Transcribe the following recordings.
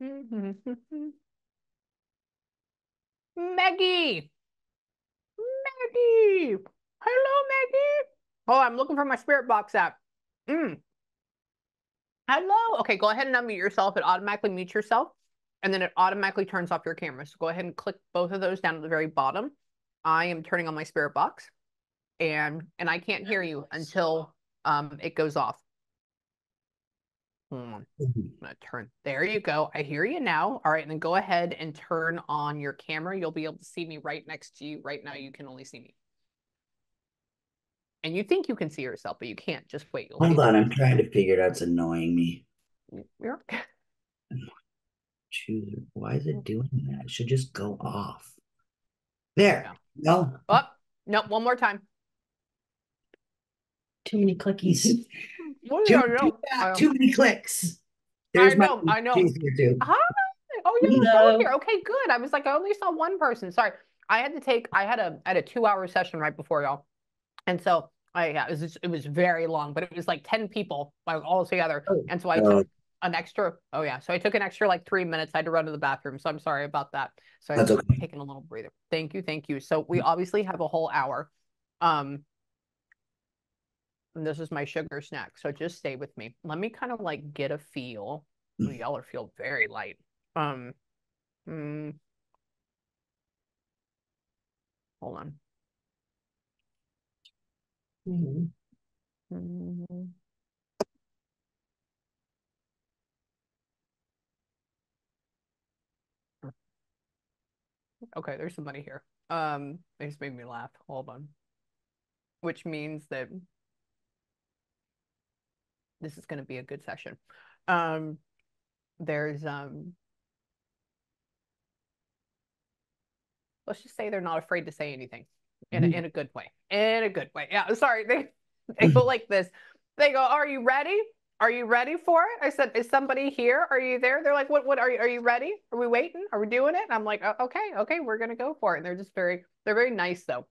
Maggie. Maggie. Hello, Maggie. Oh, I'm looking for my spirit box app. Mm. Hello. Okay, go ahead and unmute yourself. It automatically mutes yourself and then it automatically turns off your camera. So go ahead and click both of those down at the very bottom. I am turning on my spirit box and and I can't hear you until um it goes off. Hmm. I'm gonna turn. There you go. I hear you now. All right, and then go ahead and turn on your camera. You'll be able to see me right next to you. Right now, you can only see me. And you think you can see yourself, but you can't. Just wait. You'll Hold on, I'm trying to figure it out. It's annoying me. You're Choose. Why is it doing that? It should just go off. There. Yeah. No. Oh, no, one more time. Too many clickies. Well, too, too, too, many clicks. There's I know, I know. Hi. Oh, you're no. here. Okay, good. I was like, I only saw one person. Sorry. I had to take, I had a, I had a two hour session right before y'all. And so I, yeah, it was, just, it was very long, but it was like 10 people like, all together. Oh, and so I took an extra, oh yeah. So I took an extra like three minutes. I had to run to the bathroom. So I'm sorry about that. So I'm okay. taking a little breather. Thank you. Thank you. So we obviously have a whole hour. Um, and this is my sugar snack. So just stay with me. Let me kind of like get a feel. Ooh, y'all are feel very light. Um, mm, hold on. Mm-hmm. Mm-hmm. Okay, there's somebody here. Um, they just made me laugh. Hold on. Which means that this is going to be a good session. Um, there's um, let's just say they're not afraid to say anything in a, mm-hmm. in a good way. In a good way. Yeah, sorry. They they go like this. They go, "Are you ready? Are you ready for it?" I said, "Is somebody here? Are you there?" They're like, "What? What are you? Are you ready? Are we waiting? Are we doing it?" And I'm like, oh, "Okay, okay, we're gonna go for it." And they're just very, they're very nice though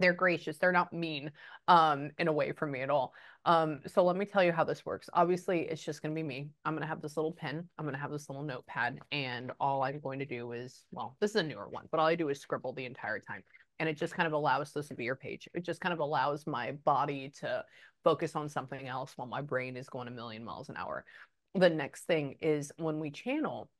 they're gracious they're not mean um in a way for me at all. Um so let me tell you how this works. Obviously it's just going to be me. I'm going to have this little pen i'm going to have this little notepad and all i'm going to do is well this is a newer one but all i do is scribble the entire time and it just kind of allows this to be your page. It just kind of allows my body to focus on something else while my brain is going a million miles an hour. The next thing is when we channel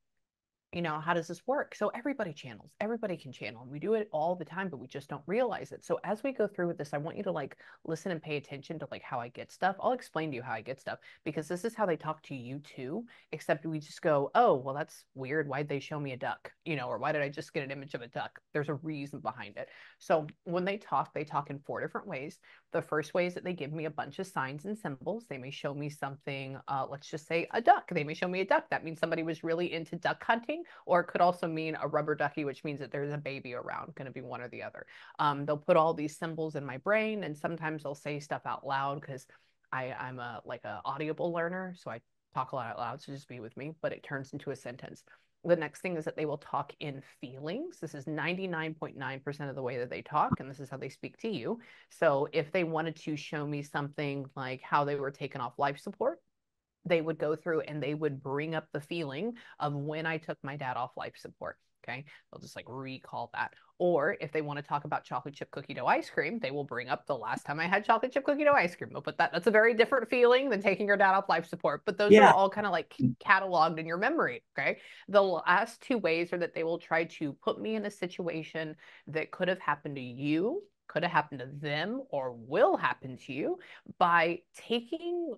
you know, how does this work? So everybody channels, everybody can channel. And we do it all the time, but we just don't realize it. So as we go through with this, I want you to like listen and pay attention to like how I get stuff. I'll explain to you how I get stuff because this is how they talk to you too, except we just go, oh, well, that's weird. Why'd they show me a duck? You know, or why did I just get an image of a duck? There's a reason behind it. So when they talk, they talk in four different ways. The first way is that they give me a bunch of signs and symbols. They may show me something, uh, let's just say a duck. They may show me a duck. That means somebody was really into duck hunting or it could also mean a rubber ducky, which means that there's a baby around, going to be one or the other. Um, they'll put all these symbols in my brain, and sometimes they'll say stuff out loud because I'm a like a audible learner, so I talk a lot out loud. So just be with me, but it turns into a sentence. The next thing is that they will talk in feelings. This is 99.9% of the way that they talk, and this is how they speak to you. So if they wanted to show me something like how they were taken off life support, they would go through and they would bring up the feeling of when I took my dad off life support. Okay. They'll just like recall that. Or if they want to talk about chocolate chip cookie dough ice cream, they will bring up the last time I had chocolate chip cookie dough ice cream. But that that's a very different feeling than taking your dad off life support. But those yeah. are all kind of like mm. cataloged in your memory. Okay. The last two ways are that they will try to put me in a situation that could have happened to you could have happened to them or will happen to you by taking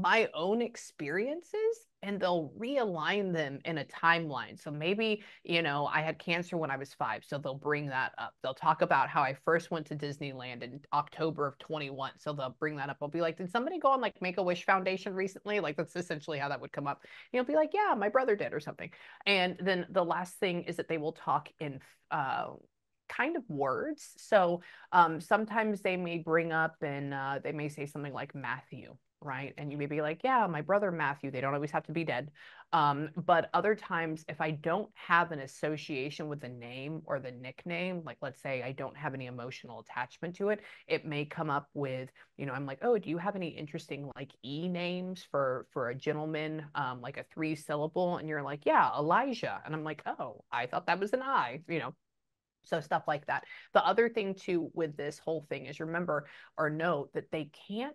my own experiences and they'll realign them in a timeline. So maybe, you know, I had cancer when I was five. So they'll bring that up. They'll talk about how I first went to Disneyland in October of 21. So they'll bring that up. I'll be like, did somebody go on like Make a Wish Foundation recently? Like that's essentially how that would come up. You'll be like, yeah, my brother did or something. And then the last thing is that they will talk in uh, kind of words. So um, sometimes they may bring up and uh, they may say something like Matthew, right? And you may be like, yeah, my brother Matthew. They don't always have to be dead. Um, but other times, if I don't have an association with the name or the nickname, like let's say I don't have any emotional attachment to it, it may come up with, you know, I'm like, oh, do you have any interesting like e names for for a gentleman, um, like a three syllable? And you're like, yeah, Elijah. And I'm like, oh, I thought that was an I, you know. So stuff like that. The other thing too with this whole thing is remember or note that they can't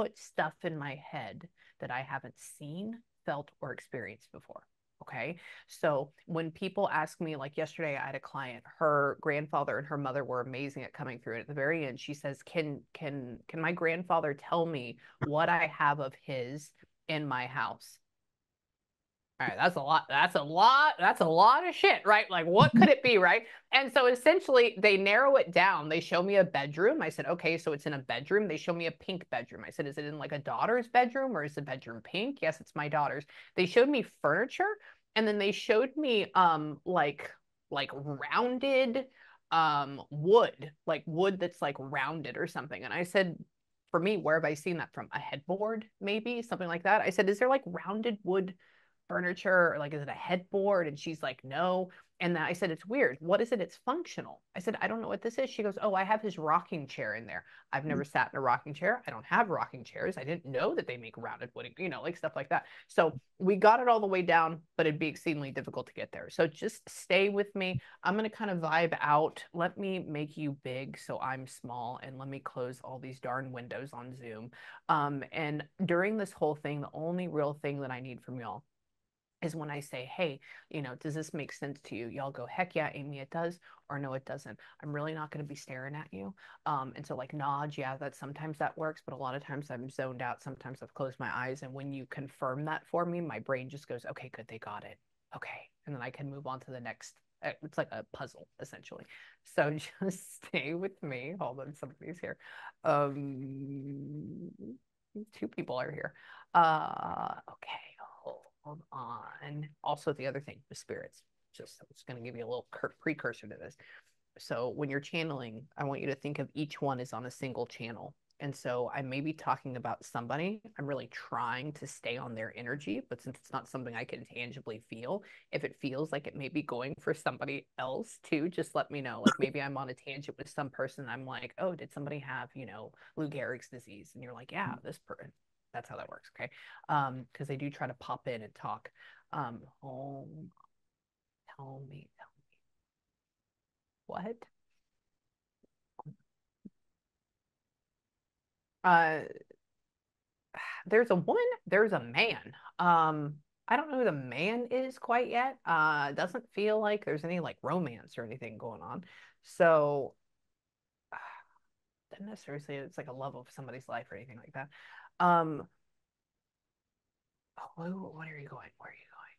put stuff in my head that I haven't seen, felt, or experienced before. Okay. So when people ask me, like yesterday, I had a client, her grandfather and her mother were amazing at coming through. And at the very end, she says, Can can can my grandfather tell me what I have of his in my house? All right, that's a lot. That's a lot. That's a lot of shit, right? Like, what could it be, right? And so essentially, they narrow it down. They show me a bedroom. I said, okay, so it's in a bedroom. They show me a pink bedroom. I said, is it in like a daughter's bedroom or is the bedroom pink? Yes, it's my daughter's. They showed me furniture, and then they showed me um like like rounded um wood, like wood that's like rounded or something. And I said, for me, where have I seen that from? A headboard, maybe something like that. I said, is there like rounded wood? Furniture or like is it a headboard? And she's like no. And i said it's weird. What is it? It's functional. I said i don't know what this is. She goes oh i have his rocking chair in there. I've never mm-hmm. sat in a rocking chair. I don't have rocking chairs. I didn't know that they make rounded wood you know like stuff like that. So we got it all the way down but it'd be exceedingly difficult to get there. So just stay with me. I'm going to kind of vibe out. Let me make you big so i'm small and let me close all these darn windows on zoom. Um, and during this whole thing the only real thing that i need from y'all is when I say, hey, you know, does this make sense to you? Y'all go, heck yeah, Amie, it does, or no, it doesn't. I'm really not going to be staring at you. Um, and so like nods, yeah, that sometimes that works, but a lot of times I'm zoned out. Sometimes I've closed my eyes. And when you confirm that for me, my brain just goes, okay, good, they got it. Okay. And then I can move on to the next. Eh, it's like a puzzle essentially. So just stay with me. Hold on, somebody's here. Um, two people are here. Uh, okay hold on. Also, the other thing, the spirits. Just it's going to give you a little precursor to this. So when you're channeling, I want you to think of each one as on a single channel. And so I may be talking about somebody. I'm really trying to stay on their energy, but since it's not something I can tangibly feel, if it feels like it may be going for somebody else too, just let me know. Like maybe I'm on a tangent with some person. I'm like, oh, did somebody have, you know, Lou Gehrig's disease? And you're like, yeah, this person that's how that works. Okay. Um, because they do try to pop in and talk. Um, oh, tell me, tell me. What? Uh, there's a woman, there's a man. Um, I don't know who the man is quite yet. Uh, doesn't feel like there's any like romance or anything going on. So, doesn't necessarily it's like a love of somebody's life or anything like that. Um, oh, where are you going? Where are you going?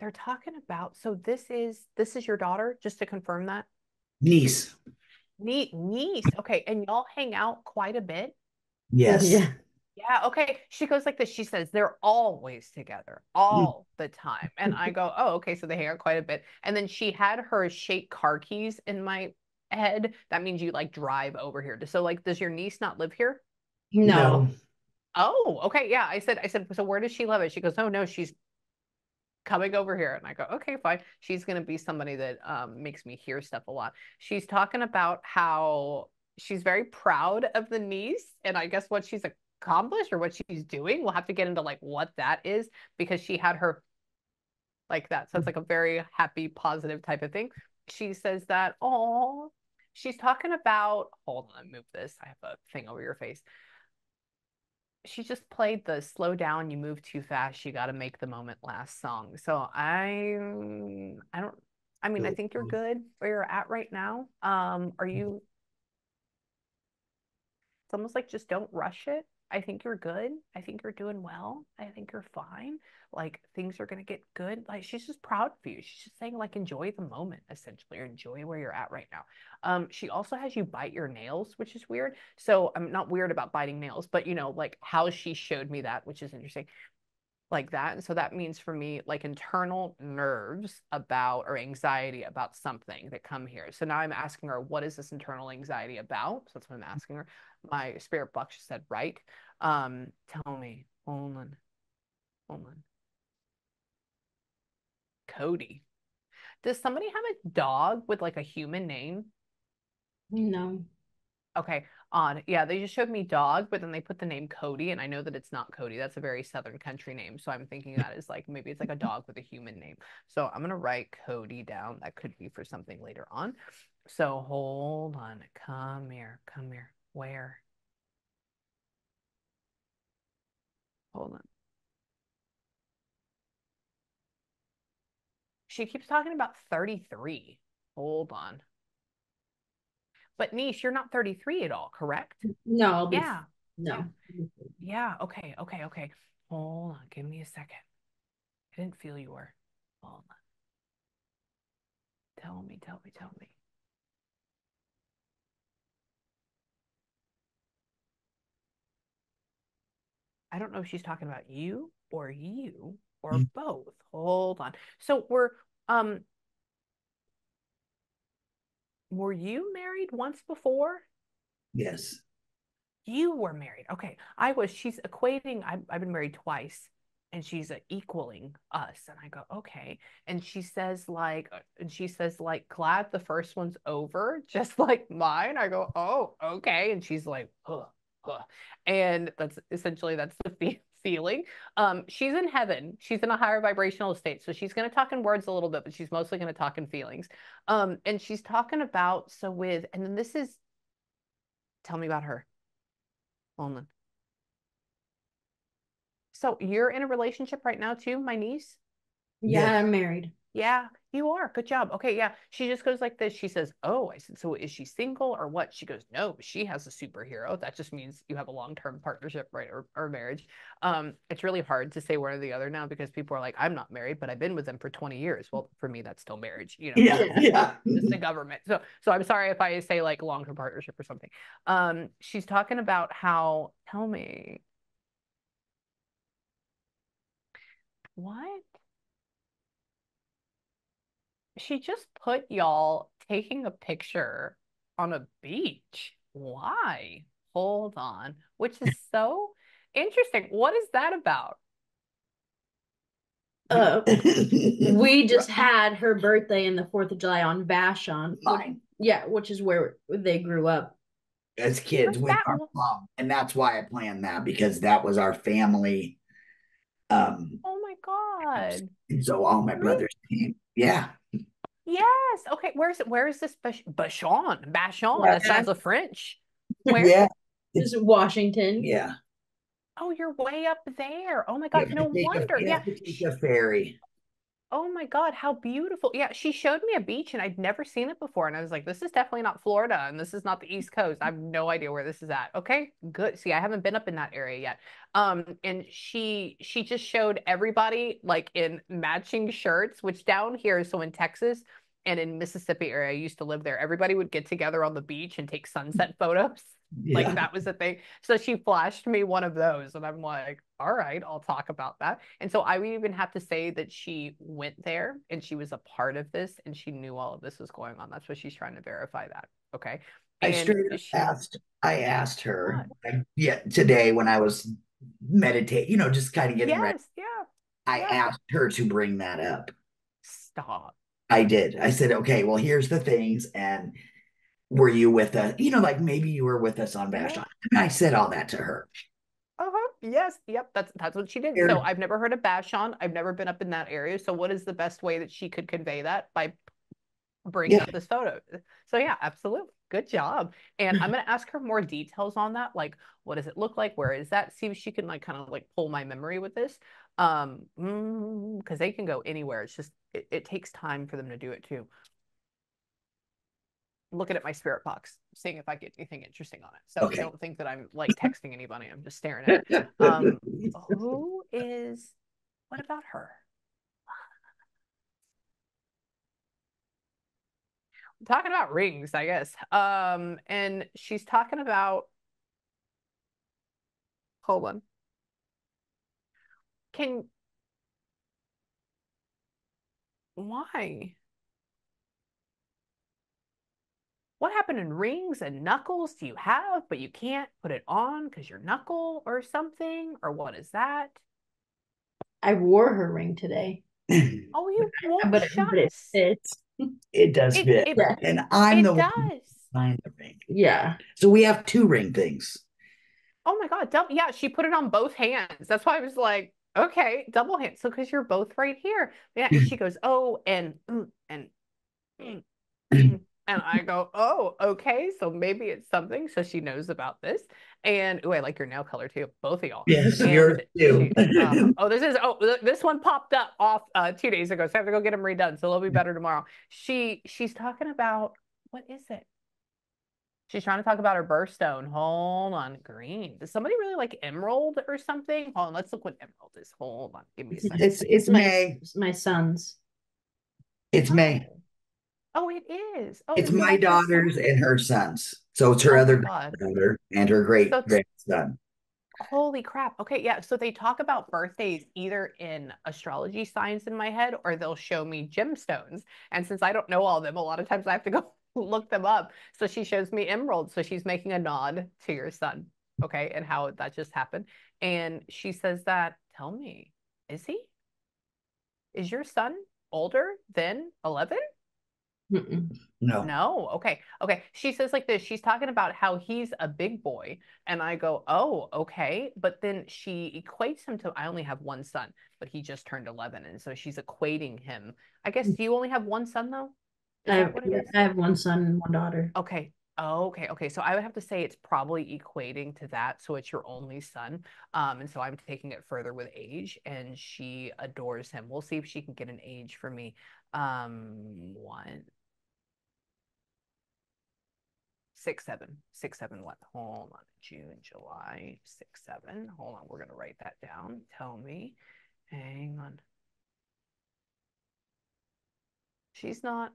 They're talking about. So this is this is your daughter, just to confirm that. Niece. Nie- niece. Okay, and y'all hang out quite a bit. Yes. Yeah. Yeah. Okay. She goes like this. She says they're always together all the time. And I go, oh, okay. So they hang out quite a bit. And then she had her shake car keys in my head. That means you like drive over here. So like, does your niece not live here? No. Oh, okay. Yeah. I said, I said, so where does she live? It? She goes, oh no, she's coming over here. And I go, okay, fine. She's going to be somebody that um, makes me hear stuff a lot. She's talking about how she's very proud of the niece and I guess what she's accomplished or what she's doing. We'll have to get into like what that is because she had her like that. So it's like a very happy, positive type of thing. She says that, oh, she's talking about, hold on, move this. I have a thing over your face she just played the slow down you move too fast you got to make the moment last song. So i i don't i mean i think you're good where you're at right now. Um are you it's almost like just don't rush it I think you're good. I think you're doing well. I think you're fine. Like things are gonna get good. Like she's just proud of you. She's just saying like enjoy the moment essentially, or enjoy where you're at right now. Um, she also has you bite your nails, which is weird. So I'm not weird about biting nails, but you know, like how she showed me that, which is interesting. Like that. And so that means for me, like internal nerves about or anxiety about something that come here. So now I'm asking her, what is this internal anxiety about? So that's what I'm asking her. My spirit box said, right. Um, tell me, hold on, hold on. Cody. Does somebody have a dog with like a human name? No. Okay, odd. Yeah, they just showed me dog, but then they put the name Cody, and I know that it's not Cody. That's a very Southern country name. So I'm thinking that is like maybe it's like a dog with a human name. So I'm gonna write Cody down. That could be for something later on. So hold on. Come here. Come here. Where? Hold on. She keeps talking about 33. Hold on. But Niche, you're not 33 at all, correct? No, I'll be Yeah. no. Yeah. Okay. Okay. Okay. Hold on. Give me a second. I didn't feel you were. Hold on. Tell me, tell me, tell me. I don't know if she's talking about you or you or Mm. both. Hold on. So we're um were you married once before? Yes. You were married. Okay. I was, she's equating, I've, I've been married twice and she's uh, equaling us. And I go, okay. And she says, like, uh, and she says, like, glad the first one's over, just like mine. I go, oh, okay. And she's like, huh, huh. And that's essentially that's the feeling. Um, she's in heaven. She's in a higher vibrational state. So she's going to talk in words a little bit, but she's mostly going to talk in feelings. Um, and she's talking about, so with, and then this is, tell me about her. Hold. So you're in a relationship right now too, my niece? Yeah, Yes. I'm married. Yeah, you are. Good job. Okay, yeah. She just goes like this. She says, Oh, I said, so is she single or what? She goes, No, she has a superhero. That just means you have a long-term partnership, right? Or, or marriage. Um, it's really hard to say one or the other now because people are like, I'm not married, but I've been with them for 20 years. Well, for me, that's still marriage, you know. Yeah. Yeah. It's the government. So so I'm sorry if I say like long-term partnership or something. Um, she's talking about how, tell me. What? She just put y'all taking a picture on a beach. Why? Hold on. Which is so interesting. What is that about? Uh, we just had her birthday in the Fourth of July on Vashon. which- Fine. Yeah, which is where they grew up. As kids with our mom. And that's why I planned that because that was our family. Um, Oh my God. and so all my brothers came. Yeah. Yes. Okay. Where's it? where is this Bash- Bashan. Bashon. Yeah. That sounds like French. Where? Yeah. This is Washington. Yeah. Oh, you're way up there. Oh my God. have to No take a- wonder. you Yeah. have to take a ferry. Oh my God, how beautiful. Yeah, she showed me a beach and I'd never seen it before. And I was like, this is definitely not Florida and this is not the East Coast. I have no idea where this is at. Okay, good. See, I haven't been up in that area yet. Um, and she she just showed everybody like in matching shirts, which down here, so in Texas and in Mississippi area, I used to live there, everybody would get together on the beach and take sunset photos. Like that was the thing. So she flashed me one of those, and I'm like, all right, I'll talk about that. And so I would even have to say that she went there and she was a part of this and she knew all of this was going on. That's what she's trying to verify that. Okay. I And straight up she- asked. I asked her. I- yeah, today when I was meditate, you know, just kind of getting ready. Yes, yeah. I yeah. asked her to bring that up. Stop. I did. I said, okay, well, here's the things, and were you with us? You know, like maybe you were with us on Yeah. I said all that to her. Yes. Yep. That's that's what she did. So I've never heard of Bashon. I've never been up in that area. So what is the best way that she could convey that by bringing Yeah. up this photo? So yeah, absolutely. Good job. And I'm gonna ask her more details on that. Like, what does it look like? Where is that? See if she can like kind of like pull my memory with this. Um, because they can go anywhere. It's just it, it takes time for them to do it too looking at my spirit box, seeing if I get anything interesting on it. So okay. I don't think that I'm like texting anybody. I'm just staring at it. Um, who is? What about her? I'm talking about rings, I guess. Um, and she's talking about. Hold on. Can. Why? What happened in rings and knuckles do you have, but you can't put it on because your knuckle or something? Or what is that? I wore her ring today. Oh, you won't But it, but it fits. It does It, fit. it, Yeah. And I'm it the one does. who designed the ring. Yeah. So we have two ring things. Oh my God. Double, yeah, she put it on both hands. That's why I was like, okay, double hand. So because you're both right here. Yeah. And she goes, oh, and mm, and mm, mm. And I go, oh, okay. So maybe it's something. So she knows about this. And oh, I like your nail color too. Both of y'all. Yes, And yours too. she- um, oh, this is oh, this one popped up off uh two days ago, so I have to go get them redone. So they'll be better tomorrow. She she's talking about what is it? She's trying to talk about her birthstone. Hold on, green. Does somebody really like emerald or something? Hold on, let's look what emerald is. Hold on, give me a second. it's it's my, May. My son's. It's May. Oh, it is. Oh, It's my your son? daughter's and her son's. So it's her Oh other daughter and her great So grandson. Holy crap. Okay, yeah. So they talk about birthdays either in astrology signs in my head or they'll show me gemstones. And since I don't know all of them, a lot of times I have to go look them up. So she shows me emeralds. So she's making a nod to your son. Okay, and how that just happened. And she says that, tell me, is he? Is your son older than 11? Mm-mm. No. No. Okay. Okay. She says like this. She's talking about how he's a big boy. And I go, oh, okay. But then she equates him to, I only have one son, but he just turned 11. And so she's equating him. I guess, do you only have one son though? Is I have, yeah. I have one son and one daughter. Okay. Oh, okay. Okay. So I would have to say it's probably equating to that. So it's your only son. Um, and so I'm taking it further with age and she adores him. We'll see if she can get an age for me. Um, one, six, seven, six, seven, what? Hold on. June, July, six, seven. Hold on. We're going to write that down. Tell me. Hang on. She's not.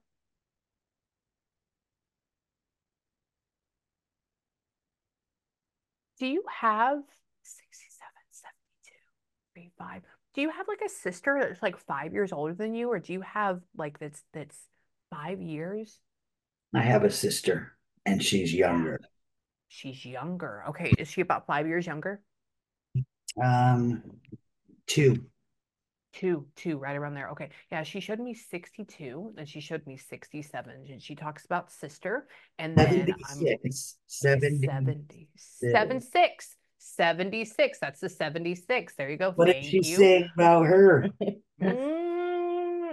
Do you have 67, 72, 35? Do you have like a sister that's like five years older than you, or do you have like that's that's five years? I have a sister and she's younger. She's younger. Okay, is she about five years younger? Um two. Two, two, right around there. Okay. Yeah, she showed me 62, and she showed me 67. And she talks about sister, and then I'm 76. 70. 70, 76, 76. That's the 76. There you go. What did she you. say about her?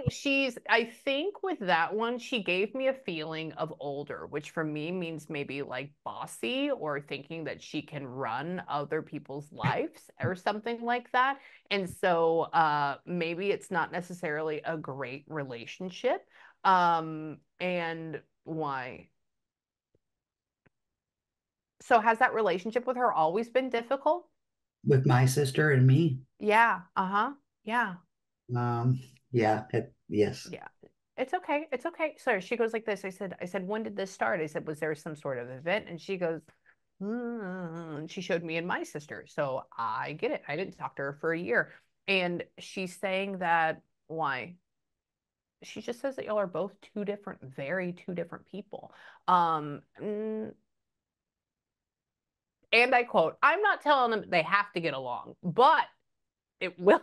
She's, I think with that one, she gave me a feeling of older, which for me means maybe like bossy or thinking that she can run other people's lives or something like that. And so uh, maybe it's not necessarily a great relationship. Um, and why? So has that relationship with her always been difficult? With my sister and me? Yeah. Uh-huh. Yeah. Um, yeah, it, yes. Yeah. It's okay. It's okay. So she goes like this. I said, I said, when did this start? I said, was there some sort of event? And she goes, "Mm," and she showed me and my sister. So I get it. I didn't talk to her for a year. And she's saying that why? She just says that y'all are both two different, very two different people. Um, and I quote, I'm not telling them they have to get along, but it will.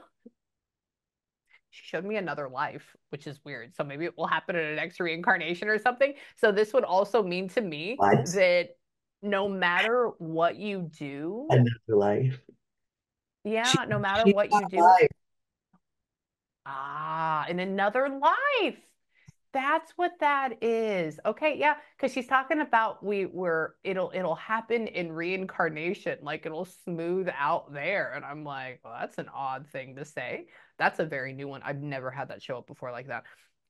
She showed me another life, which is weird. So maybe it will happen in a next reincarnation or something. So this would also mean to me What? that no matter what you do, Another life. yeah, She- no matter what you do, alive. ah, in another life. That's what that is. Okay, yeah, because she's talking about we were it'll it'll happen in reincarnation, like it'll smooth out there. And I'm like, well, that's an odd thing to say. That's a very new one. I've never had that show up before like that.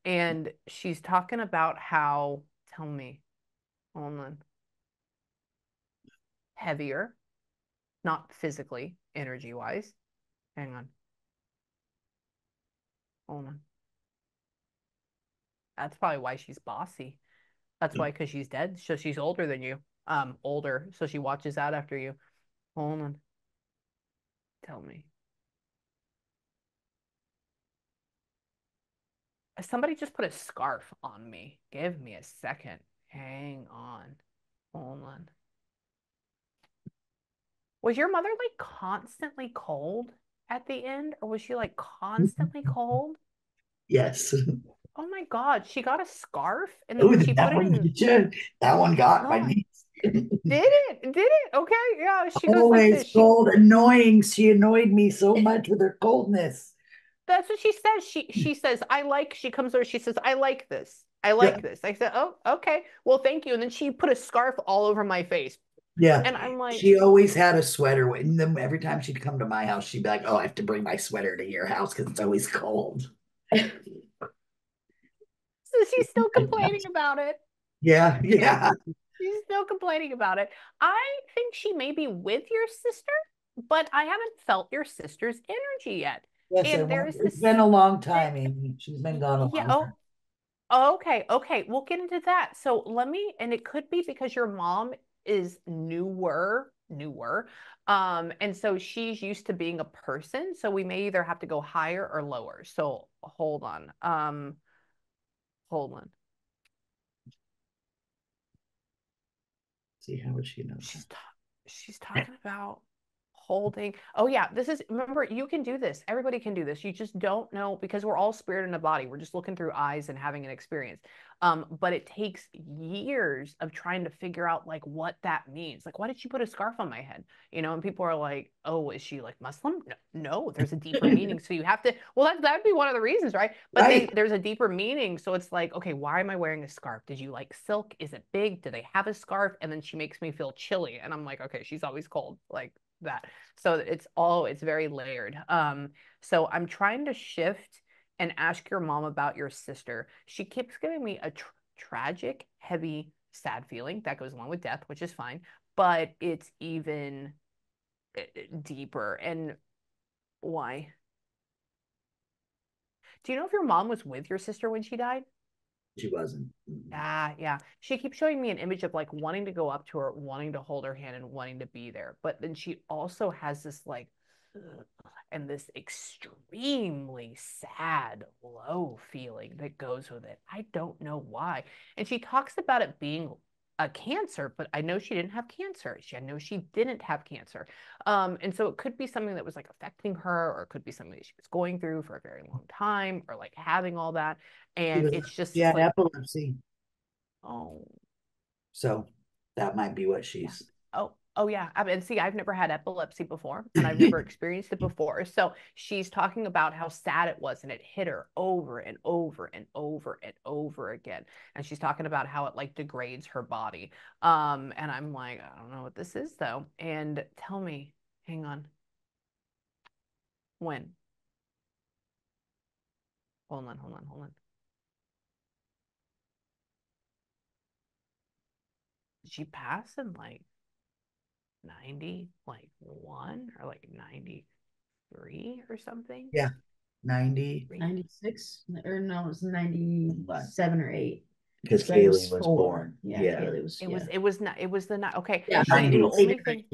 And she's talking about how, tell me, hold on, heavier, not physically, energy wise. Hang on. Hold on. That's probably why she's bossy. That's why, because she's dead. So she's older than you. Um, older. So she watches out after you. Hold on. Tell me. Somebody just put a scarf on me. Give me a second. Hang on. Hold on. Was your mother like constantly cold at the end, or was she like constantly cold? Yes. Oh my God, she got a scarf and Oh, then she that put it one, in. did? That one got my God. niece. Did it? Did it? Okay, yeah. She goes like Always. She, cold, annoying. She annoyed me so much with her coldness. That's what she says. She hmm. she says, I like, she comes over, she says, I like this. I like this. I said, Oh, okay. Well, thank you. And then she put a scarf all over my face. Yeah. And I'm like, She always had a sweater. And then every time she'd come to my house, she'd be like, "Oh, I have to bring my sweater to your house because it's always cold." so she's still complaining about it. Yeah, yeah. She's still complaining about it. I think she may be with your sister, but I haven't felt your sister's energy yet. Yes, And I there it's this- been a long time, Amie. She's been gone a Yeah, long oh, time. oh, okay, okay. We'll get into that. So let me, and it could be because your mom is newer, newer. Um, and so she's used to being a person. So we may either have to go higher or lower. So hold on. Um, hold on. See how would she know? She's ta- she's talking about holding. Oh yeah, this is remember you can do this. Everybody can do this. You just don't know because we're all spirit in a body. We're just looking through eyes and having an experience. Um, but it takes years of trying to figure out like what that means. Like, why did she put a scarf on my head? You know, and people are like, "Oh, is she like Muslim?" No, no. There's a deeper meaning. So you have to. Well, that that'd be one of the reasons, right? But they, there's a deeper meaning. So it's like, okay, why am I wearing a scarf? Did you like silk? Is it big? Do they have a scarf? And then she makes me feel chilly, and I'm like, okay, she's always cold, like that. So it's all it's very layered. Um, so I'm trying to shift and ask your mom about your sister. She keeps giving me a tr- tragic, heavy, sad feeling that goes along with death, which is fine, but it's even uh, deeper. And why? Do you know if your mom was with your sister when she died? She wasn't. Mm. Ah, yeah. She keeps showing me an image of like wanting to go up to her, wanting to hold her hand, and wanting to be there. But then she also has this like, and this extremely sad, low feeling that goes with it. I don't know why. And she talks about it being a cancer, but I know she didn't have cancer. She, I know she didn't have cancer. Um, and so it could be something that was like affecting her, or it could be something that she was going through for a very long time, or like having all that. And was- it's just had like, epilepsy, oh, so that might be what she's. Oh, oh yeah. I mean, see, I've never had epilepsy before and I've never experienced it before. So she's talking about how sad it was and it hit her over and over and over and over again. And she's talking about how it like degrades her body. Um, and I'm like, I don't know what this is though. And tell me, hang on. When? Hold on, hold on, hold on. Did she pass in like 90, like one or like 93 or something? Yeah. 90 96 or no, it was 97 or 8. because Greg Kaylee was four. born. Yeah, Yeah. Kaylee was. It yeah. was it was not it was the night. okay. Yeah, so the 90. thing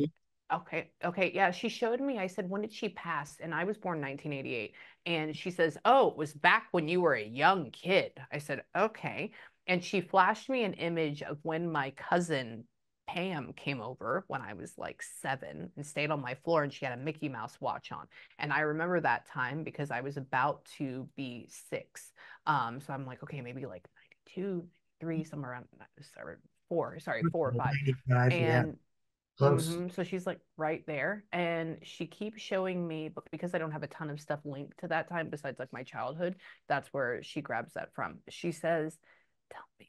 Okay, okay, yeah. She showed me. I said, when did she pass? And I was born 1988. And she says, oh, it was back when you were a young kid. I said, okay. And she flashed me an image of when my cousin Pam came over when I was like seven and stayed on my floor, and she had a Mickey Mouse watch on. And I remember that time because I was about to be six. Um, so I'm like, okay, maybe like 92, 93, somewhere around sorry, four, sorry, four or five. 95, yeah. And Close. Mhm, So she's like right there. And she keeps showing me, but because I don't have a ton of stuff linked to that time besides like my childhood, that's where she grabs that from. She says, Tell me.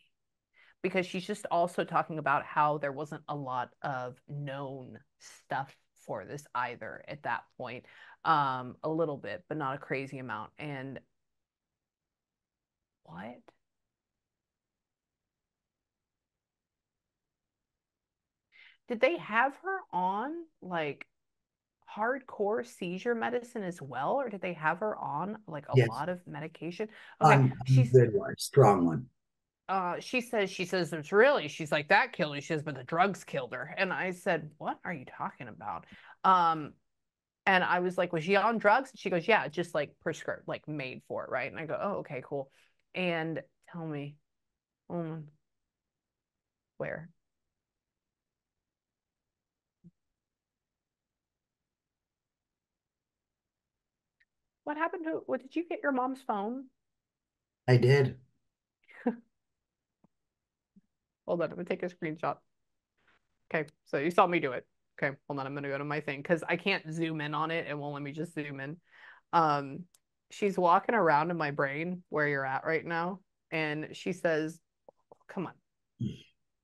Because she's just also talking about how there wasn't a lot of known stuff for this either at that point. Um, a little bit, but not a crazy amount. And what? Did they have her on like hardcore seizure medicine as well, or did they have her on like a Yes. lot of medication? Okay, a she's good one, strong one. Uh she says she says it's really she's like that killed her. She says, but the drugs killed her. And I said, What are you talking about? Um and I was like, Was she on drugs? And she goes, Yeah, just like prescribed, like made for it, right? And I go, Oh, okay, cool. and tell me, um, where? What happened to, what, did you get your mom's phone? I did. Hold on, I'm gonna take a screenshot. Okay, so you saw me do it. Okay, hold on, I'm gonna go to my thing because I can't zoom in on it. It won't let me just zoom in. Um, she's walking around in my brain where you're at right now, and she says, "Come on,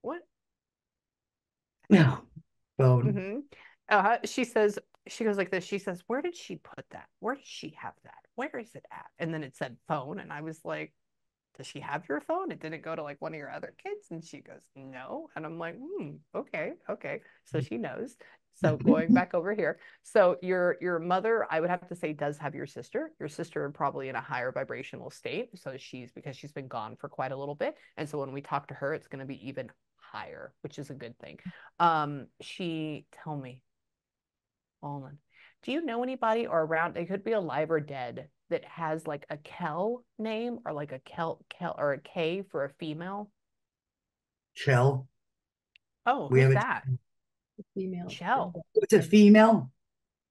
what?" No. Phone. hmm Uh, she says, she goes like this. She says, "Where did she put that? Where did she have that? Where is it at?" And then it said phone, and I was like, "Does she have your phone? It didn't go to like one of your other kids?" And she goes, "No." And I'm like, "Hmm, okay, okay." So she knows. So going back over here, so your your mother, I would have to say, does have your sister. Your sister probably in a higher vibrational state. So she's because she's been gone for quite a little bit, and so when we talk to her, it's going to be even higher, which is a good thing. Um, she tell me, Olin, do you know anybody or around? It could be alive or dead that has like a Kel name or like a Kel Kel or a K for a female. Shell. Oh, We who's have a- that? Female. Shell. It's a female.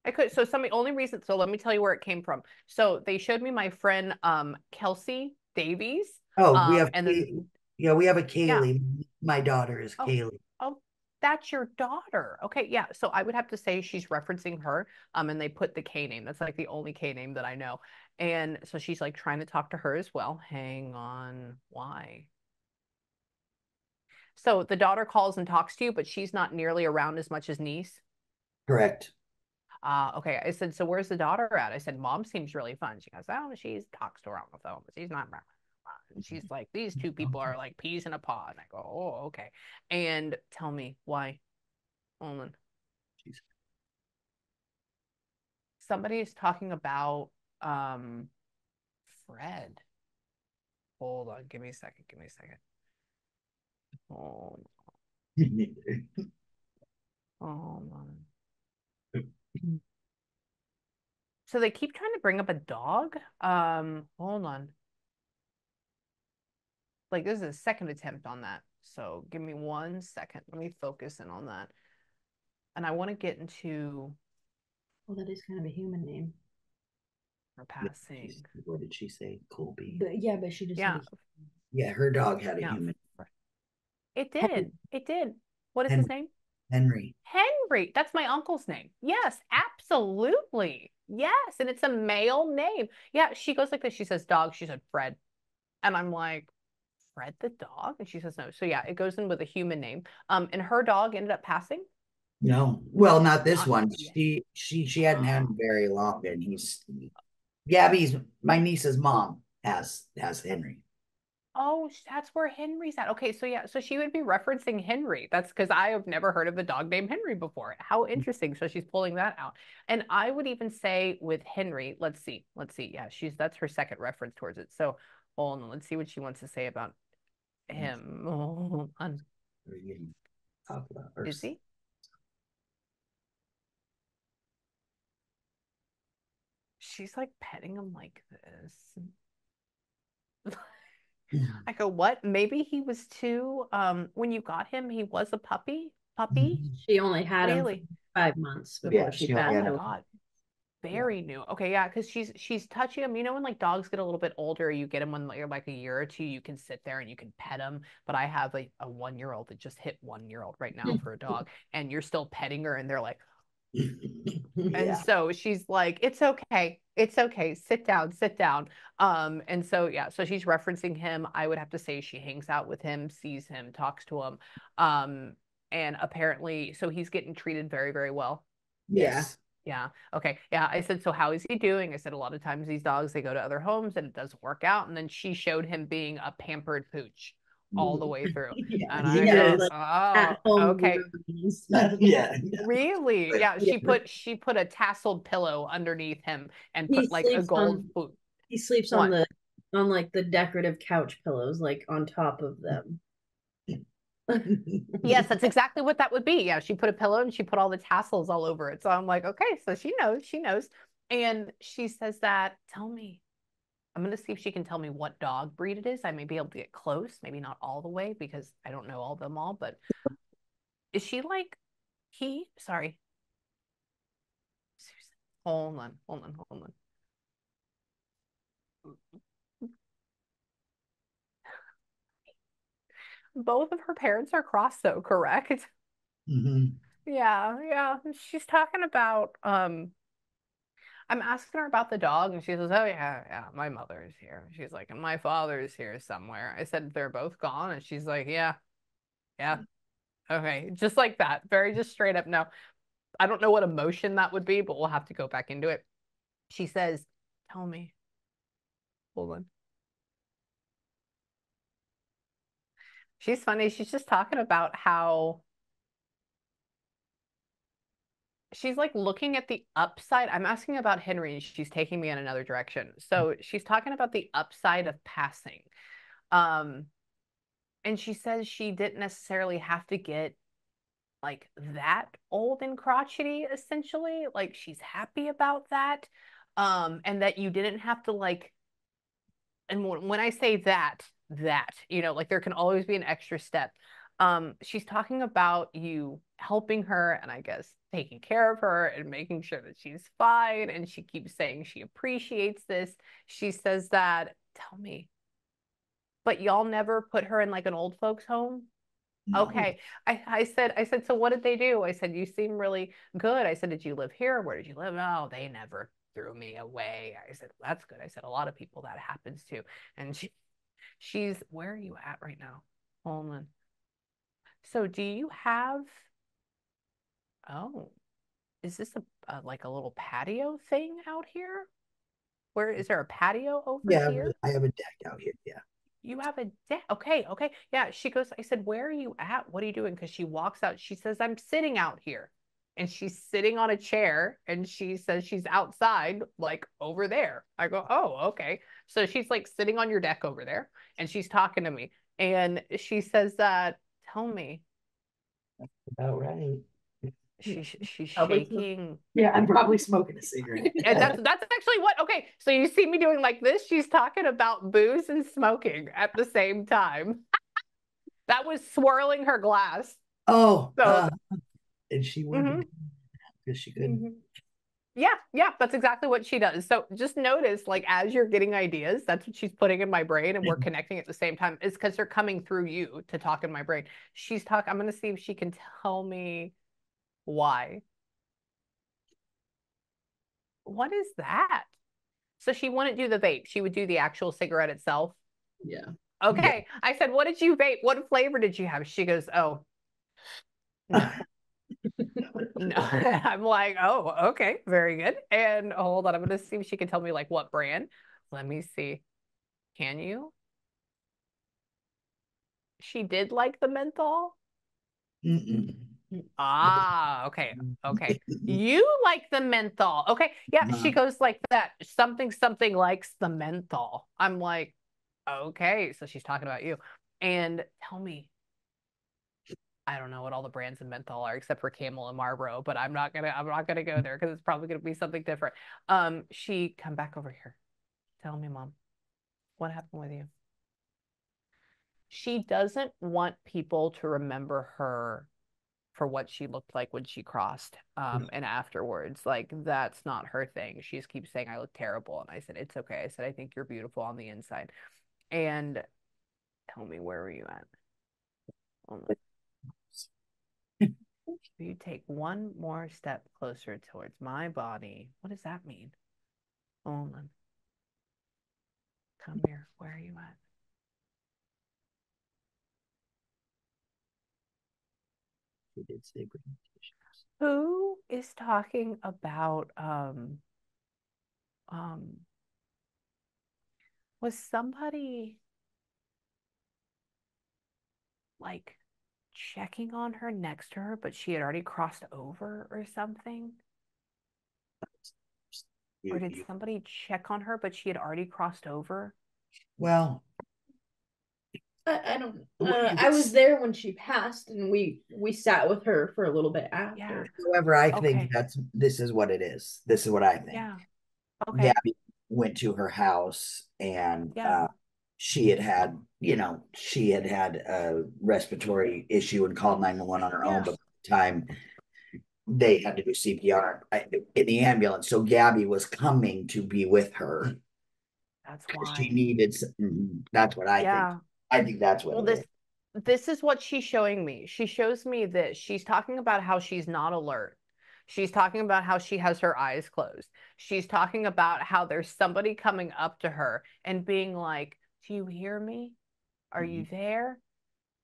I could so some only reason so let me tell you where it came from. So they showed me my friend um Kelsey Davies. Oh, Um, we have and Kay- then yeah, we have a Kaylee. My daughter is Oh. Kaylee. oh that's your daughter. Okay, yeah. So I would have to say she's referencing her. Um, and they put the K name. That's like the only K name that I know. And so she's like trying to talk to her as well. Hang on, why? So the daughter calls and talks to you, but she's not nearly around as much as niece. Correct. Uh, okay. I said, so where's the daughter at? I said, mom seems really fun. She goes, oh, she talks to her on the phone, but she's not. And she's like, these two people are like peas in a pod. And I go, oh, okay. And tell me why, Olin. Somebody is talking about um Fred. Hold on, give me a second. Give me a second. Hold, hold on. So they keep trying to bring up a dog. Um, hold on. Like this is a second attempt on that. So give me one second. Let me focus in on that. And I want to get into Well, that is kind of a human name. Her passing. what did she say? Colby. But yeah, but she just Yeah, Yeah, her dog had a Yeah. human. it Henry. did. It did. What is his name? Henry. Henry. That's my uncle's name. Yes, absolutely. Yes. And it's a male name. Yeah. She goes like this. She says dog. She said Fred. And I'm like, Fred the dog? And she says no. So yeah, it goes in with a human name. Um, and her dog ended up passing. No, well, not this Not one. yet. She she she hadn't had him very long, and he's Gabby's my niece's mom has has Henry. Oh, that's where Henry's at. Okay, so yeah, so she would be referencing Henry. That's because I have never heard of a dog named Henry before. How mm. interesting. So she's pulling that out. And I would even say with Henry, let's see, let's see. Yeah, she's that's her second reference towards it. So hold on, let's see what she wants to say about him. Hold on. We're talk about. Is he? She's like petting him like this. I go, what? Maybe he was too, um, when you got him, he was a puppy? Puppy? she only had him Really? for five months before Yeah, she she only passed Oh him. God. Very new. Okay, yeah, because she's she's touching him. You know when like dogs get a little bit older, you get them when you're like a year or two, you can sit there and you can pet them. But I have a, a one year old that just hit one year old right now for a dog, and you're still petting her, and they're like, and yeah. so she's like, it's okay. It's okay. Sit down, sit down. Um, and so yeah, so she's referencing him. I would have to say she hangs out with him, sees him, talks to him. Um, and apparently, so he's getting treated very, very well. Yes. Yeah. Okay. Yeah. I said, so how is he doing? I said, a lot of times these dogs, they go to other homes and it doesn't work out. And then she showed him being a pampered pooch all the mm. way through. Yeah. And I Yeah, go, like oh, okay. grooming and stuff. yeah. yeah. Really? Yeah. She put she put a tasseled pillow underneath him and He put like a gold on- boot. He sleeps on the on like the decorative couch pillows, like on top of them. Yes, that's exactly what that would be. Yeah, she put a pillow and she put all the tassels all over it. So I'm like, okay, so she knows, she knows. And she says that, tell me I'm gonna see if she can tell me what dog breed it is. I may be able to get close, maybe not all the way because I don't know all them all, but is she like he? Sorry. Hold on, hold on, hold on. Both of her parents are cross though, correct? Mhm. Yeah, yeah. She's talking about um I'm asking her about the dog and she says, Oh yeah, yeah, my mother is here. She's like, and my father is here somewhere. I said they're both gone, and she's like, Yeah, yeah. Mm. Okay. Just like that. Very just straight up no. I don't know what emotion that would be, but we'll have to go back into it. She says, Tell me. Hold on. She's funny. She's just talking about how she's like looking at the upside. I'm asking about Henry, and she's taking me in another direction. So she's talking about the upside of passing. Um, and she says she didn't necessarily have to get like that old and crotchety, essentially. Like she's happy about that. Um, and that you didn't have to like, and when I say that, that, you know, like there can always be an extra step. Um, she's talking about you helping her and I guess taking care of her and making sure that she's fine. And she keeps saying she appreciates this. She says that, tell me, but y'all never put her in like an old folks home? No. Okay. I, I said, I said, so what did they do? I said, you seem really good. I said, did you live here? Where did you live? Oh, they never threw me away. I said, that's good. I said, a lot of people that happens to. And she, she's, where are you at right now? Hold on. So do you have, oh, is this a, a like a little patio thing out here? Where is there a patio over Yeah, here? I have a deck out here. Yeah. You have a deck. Okay, okay. Yeah, she goes, I said, Where are you at? What are you doing? Because she walks out. She says, I'm sitting out here. And she's sitting on a chair and she says she's outside, like over there. I go, Oh, okay. So she's like sitting on your deck over there and she's talking to me. And she says that, Tell me. That's about right. She, she's Probably shaking. Yeah, I'm probably smoking a cigarette. And that's that's actually what okay. So you see me doing like this. She's talking about booze and smoking at the same time. that was swirling her glass. oh, So- uh, and she wanted because she couldn't. Mhm. Yeah, yeah, that's exactly what she does. So just notice, like, as you're getting ideas, that's what she's putting in my brain, and we're Mhm. connecting at the same time. Is because they're coming through you to talk in my brain. She's talking. I'm gonna see if she can tell me why. What is that? So she wouldn't do the vape. She would do the actual cigarette itself. Yeah. Okay. I said, what did you vape? What flavor did you have? She goes, oh, no. No. I'm like, oh, okay, very good. And hold on, I'm gonna see if she can tell me like what brand. Let me see. Can you? She did like the menthol. Mm-mm. Ah, okay, okay. You like the menthol. Okay, yeah. She Uh-huh. goes like that. Something, something likes the menthol. I'm like, okay. So she's talking about you. And tell me, I don't know what all the brands of menthol are except for Camel and Marlboro, but I'm not gonna, I'm not gonna go there because it's probably gonna be something different. Um, she come back over here. Tell me, mom, what happened with you? She doesn't want people to remember her for what she looked like when she crossed um and afterwards like that's not her thing. She just keeps saying i look terrible and i said it's okay. I said i think you're beautiful on the inside. And tell me where were you at? My- you take one more step closer towards my body. What does that mean? Hold on. Come here. Where are you at She did say bring tissues. who is talking about um um was somebody like checking on her next to her but she had already crossed over or something? You- or did you- somebody check on her but she had already crossed over? Well, I, I don't. Uh, I was there when she passed, and we we sat with her for a little bit after. yeah however, I Okay. think that's this is what it is. This is what I think. yeah okay Gabby went to her house and Yeah. uh, she had had, you know, she had had a respiratory issue and called 911 on her Yeah. own, but by the time they had to do CPR in the ambulance. So Gabby was coming to be with her. That's 'cause why. She needed, s- mhm, that's what I yeah. think. I think that's what Well, this is. this is what she's showing me. She shows me that she's talking about how she's not alert. She's talking about how she has her eyes closed. She's talking about how there's somebody coming up to her and being like, "Do you hear me? Are you mm-hmm. there?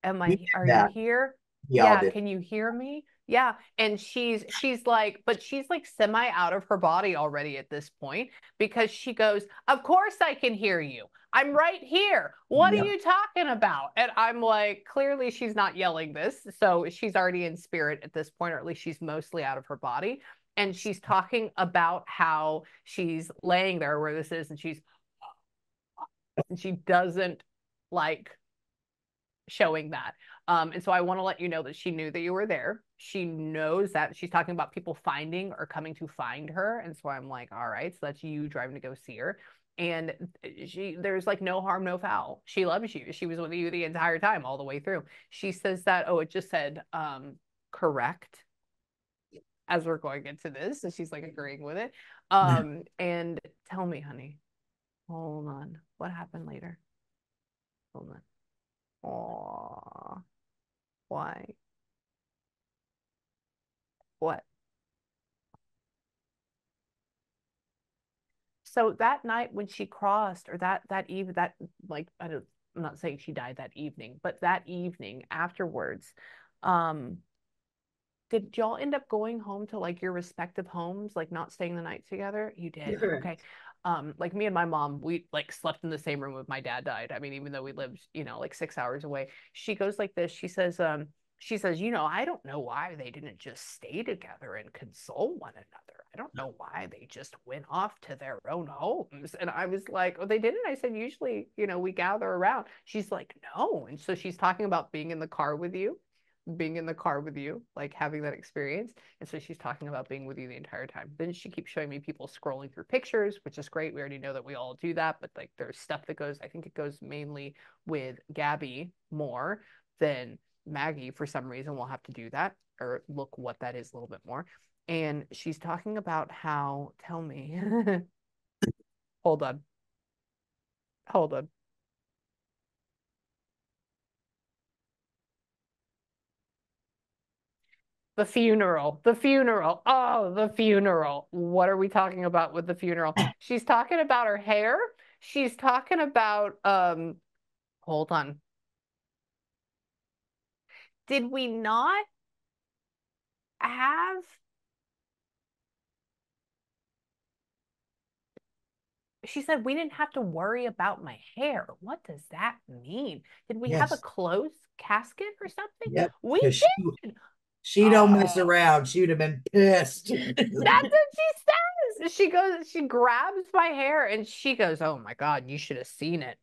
Am I are you here? All Yeah, can you hear me? Yeah." And she's she's like, but she's like semi out of her body already at this point because she goes, "Of course I can hear you. I'm right here. What Yep. are you talking about?" And I'm like, clearly she's not yelling this. So she's already in spirit at this point, or at least she's mostly out of her body. And she's talking about how she's laying there where this is, and she's and she doesn't like showing that. Um, and so I want to let you know that she knew that you were there. She knows that she's talking about people finding or coming to find her. And so I'm like, all right, so that's you driving to go see her. And she there's like no harm, no foul. She loves you. She was with you the entire time, all the way through. She says that, oh, it just said um correct as we're going into this. And she's like agreeing with it. Um, and tell me, honey, hold on. What happened later? Hold on. Aw. Why? What? So that night when she crossed, or that that eve that like I don't I'm not saying she died that evening, but that evening afterwards, um, did y'all end up going home to like your respective homes, like not staying the night together? You did. Correct. Okay. Um, like me and my mom, we like slept in the same room when my dad died. I mean, even though we lived, you know, like six hours away. She goes like this. She says, um, she says, you know, I don't know why they didn't just stay together and console one another. I don't know why they just went off to their own homes. And I was like, oh, they didn't. I said, usually, you know, we gather around. She's like, no. And so she's talking about being in the car with you being in the car with you, like having that experience. And so she's talking about being with you the entire time. Then she keeps showing me people scrolling through pictures, which is great. We already know that we all do that, but like there's stuff that goes, I think it goes mainly with Gabby more than Maggie for some reason. We'll have to do that or look what that is a little bit more. And she's talking about how, tell me, hold on. Hold on. The funeral, the funeral. Oh, the funeral. What are we talking about with the funeral? She's talking about her hair. She's talking about um hold on. Did we not have She said we didn't have to worry about my hair. What does that mean? Did we have a Yes. closed casket or something? Yep. We 'cause she, did. she don't mess Oh. around. She would have been pissed. That's what she says. She goes, she grabs my hair and she goes, Oh my God, you should have seen it.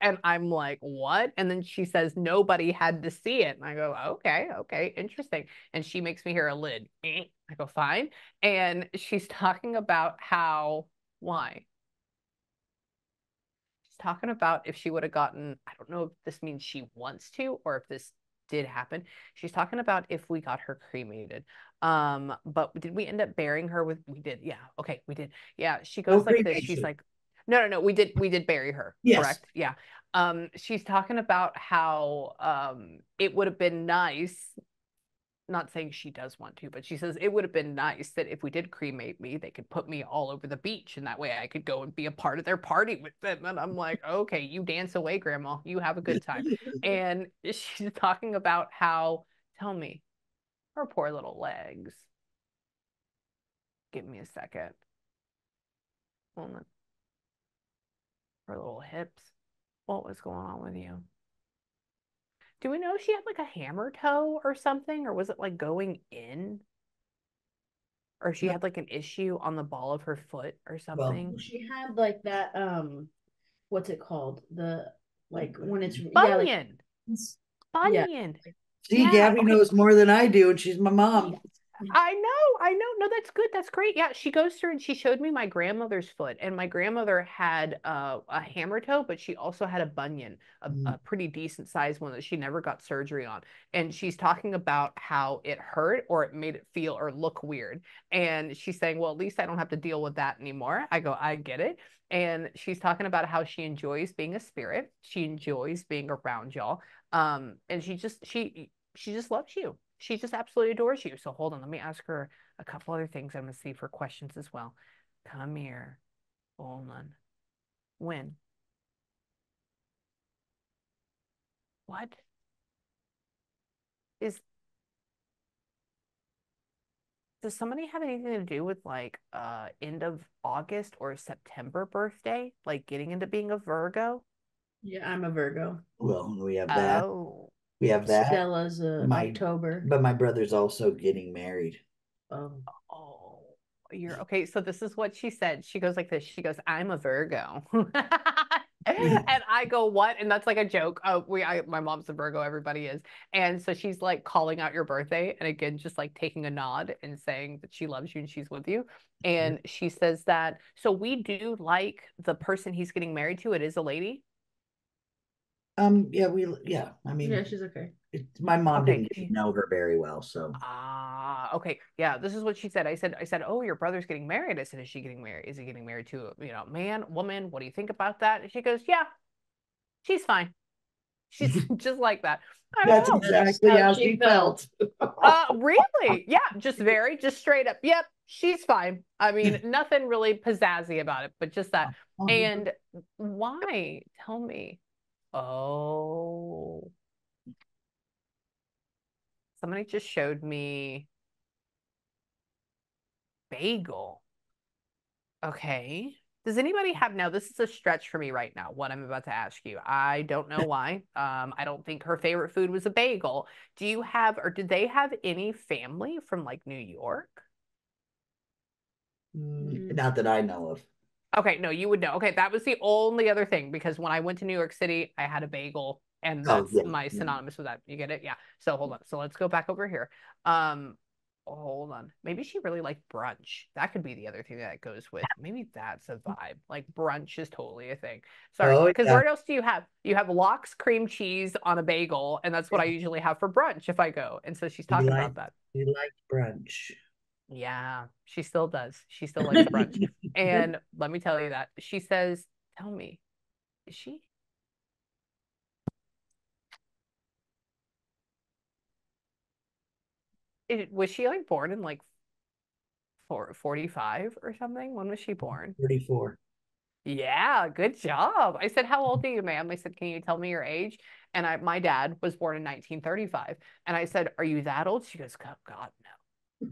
And I'm like, What? And then she says, Nobody had to see it. And I go, Okay, okay, interesting. And she makes me hear a lid. Eh. I go, Fine. And she's talking about how, why? She's talking about if she would have gotten, I don't know if this means she wants to or if this did happen. She's talking about if we got her cremated. Um, but did we end up burying her with we did, yeah, okay, we did. Yeah, she No goes like this. She's like, no, no, no, we did we did bury her, Yes. correct? Yeah. Um, she's talking about how um it would have been nice not saying she does want to, but she says it would have been nice that if we did cremate me, they could put me all over the beach and that way I could go and be a part of their party with them. And I'm like, okay, you dance away, grandma. You have a good time. and she's talking about how, tell me, her poor little legs. Give me a second. Hold on. Her little hips. What was going on with you? Do we know she had like a hammer toe or something? Or was it like going in? Or she had like an issue on the ball of her foot or something? She had like that um what's it called? The like when it's yeah, like, Bunion. Bunion. See, Yeah, Gabby okay. knows more than I do, and she's my mom. I know, I know. No, that's good. That's great. Yeah, she goes through and she showed me my grandmother's foot, and my grandmother had uh, a hammer toe, but she also had a bunion, a, Mm. a pretty decent sized one that she never got surgery on. And she's talking about how it hurt or it made it feel or look weird. And she's saying, well, at least I don't have to deal with that anymore. I go, I get it. And she's talking about how she enjoys being a spirit. She enjoys being around y'all. Um, and she just she she just loves you. She just absolutely adores you. So hold on, let me ask her a couple other things. I'm gonna see for questions as well. Come here. Hold on. When? What? Is does somebody have anything to do with like uh end of August or September birthday? Like getting into being a Virgo? Yeah, I'm a Virgo. Well, we have that. Oh. We have that. Stella's uh, My- October. But my brother's also getting married. Oh. Oh, you're okay. So this is what she said. She goes like this. She goes, "I'm a Virgo," and I go, "What?" And that's like a joke. Oh, we, I, my mom's a Virgo. Everybody is, and so she's like calling out your birthday, and again, just like taking a nod and saying that she loves you and she's with you. And she says that. So we do like the person he's getting married to. It is a lady. Um, yeah, we, yeah, I mean, Yeah, she's okay. it, my mom Okay, didn't get she- to know her very well, so. Ah, okay. Yeah, this is what she said. I said, I said, oh, your brother's getting married. I said, is she getting married? Is he getting married to a, you know, man, woman? What do you think about that? And she goes, yeah, she's fine. She's just like that. I That's know. exactly how how she she felt. Uh, really? Yeah, just very, just straight up. Yep, she's fine. I mean, nothing really pizzazzy about it, but just that. And why? Tell me. Oh. Somebody just showed me bagel. Okay. Does anybody have now? This is a stretch for me right now, what I'm about to ask you. I don't know why. Um, I don't think her favorite food was a bagel. Do you have, or did they have any family from like New York? Mm, Not that I know of. Okay, no, you would know. Okay, that was the only other thing because when I went to New York City, I had a bagel and Oh, that's yeah, my yeah. synonymous with that. You get it? Yeah. So hold on. So let's go back over here. Um, hold on. Maybe she really liked brunch. That could be the other thing that goes with. Maybe that's a vibe. Like brunch is totally a thing. Sorry, Oh, because yeah. where else do you have? You have lox, cream cheese on a bagel, and that's what I usually have for brunch if I go. And so she's talking about that. You like brunch. Yeah, she still does. She still likes brunch. Mm-hmm. And let me tell you that she says, Tell me, is she? It, was she like born in like four, 45 or something? When was she born? Thirty-four. Yeah, good job. I said, How old are you, ma'am? I said, Can you tell me your age? And I, my dad was born in 1935. And I said, Are you that old? She goes, "God, God, no.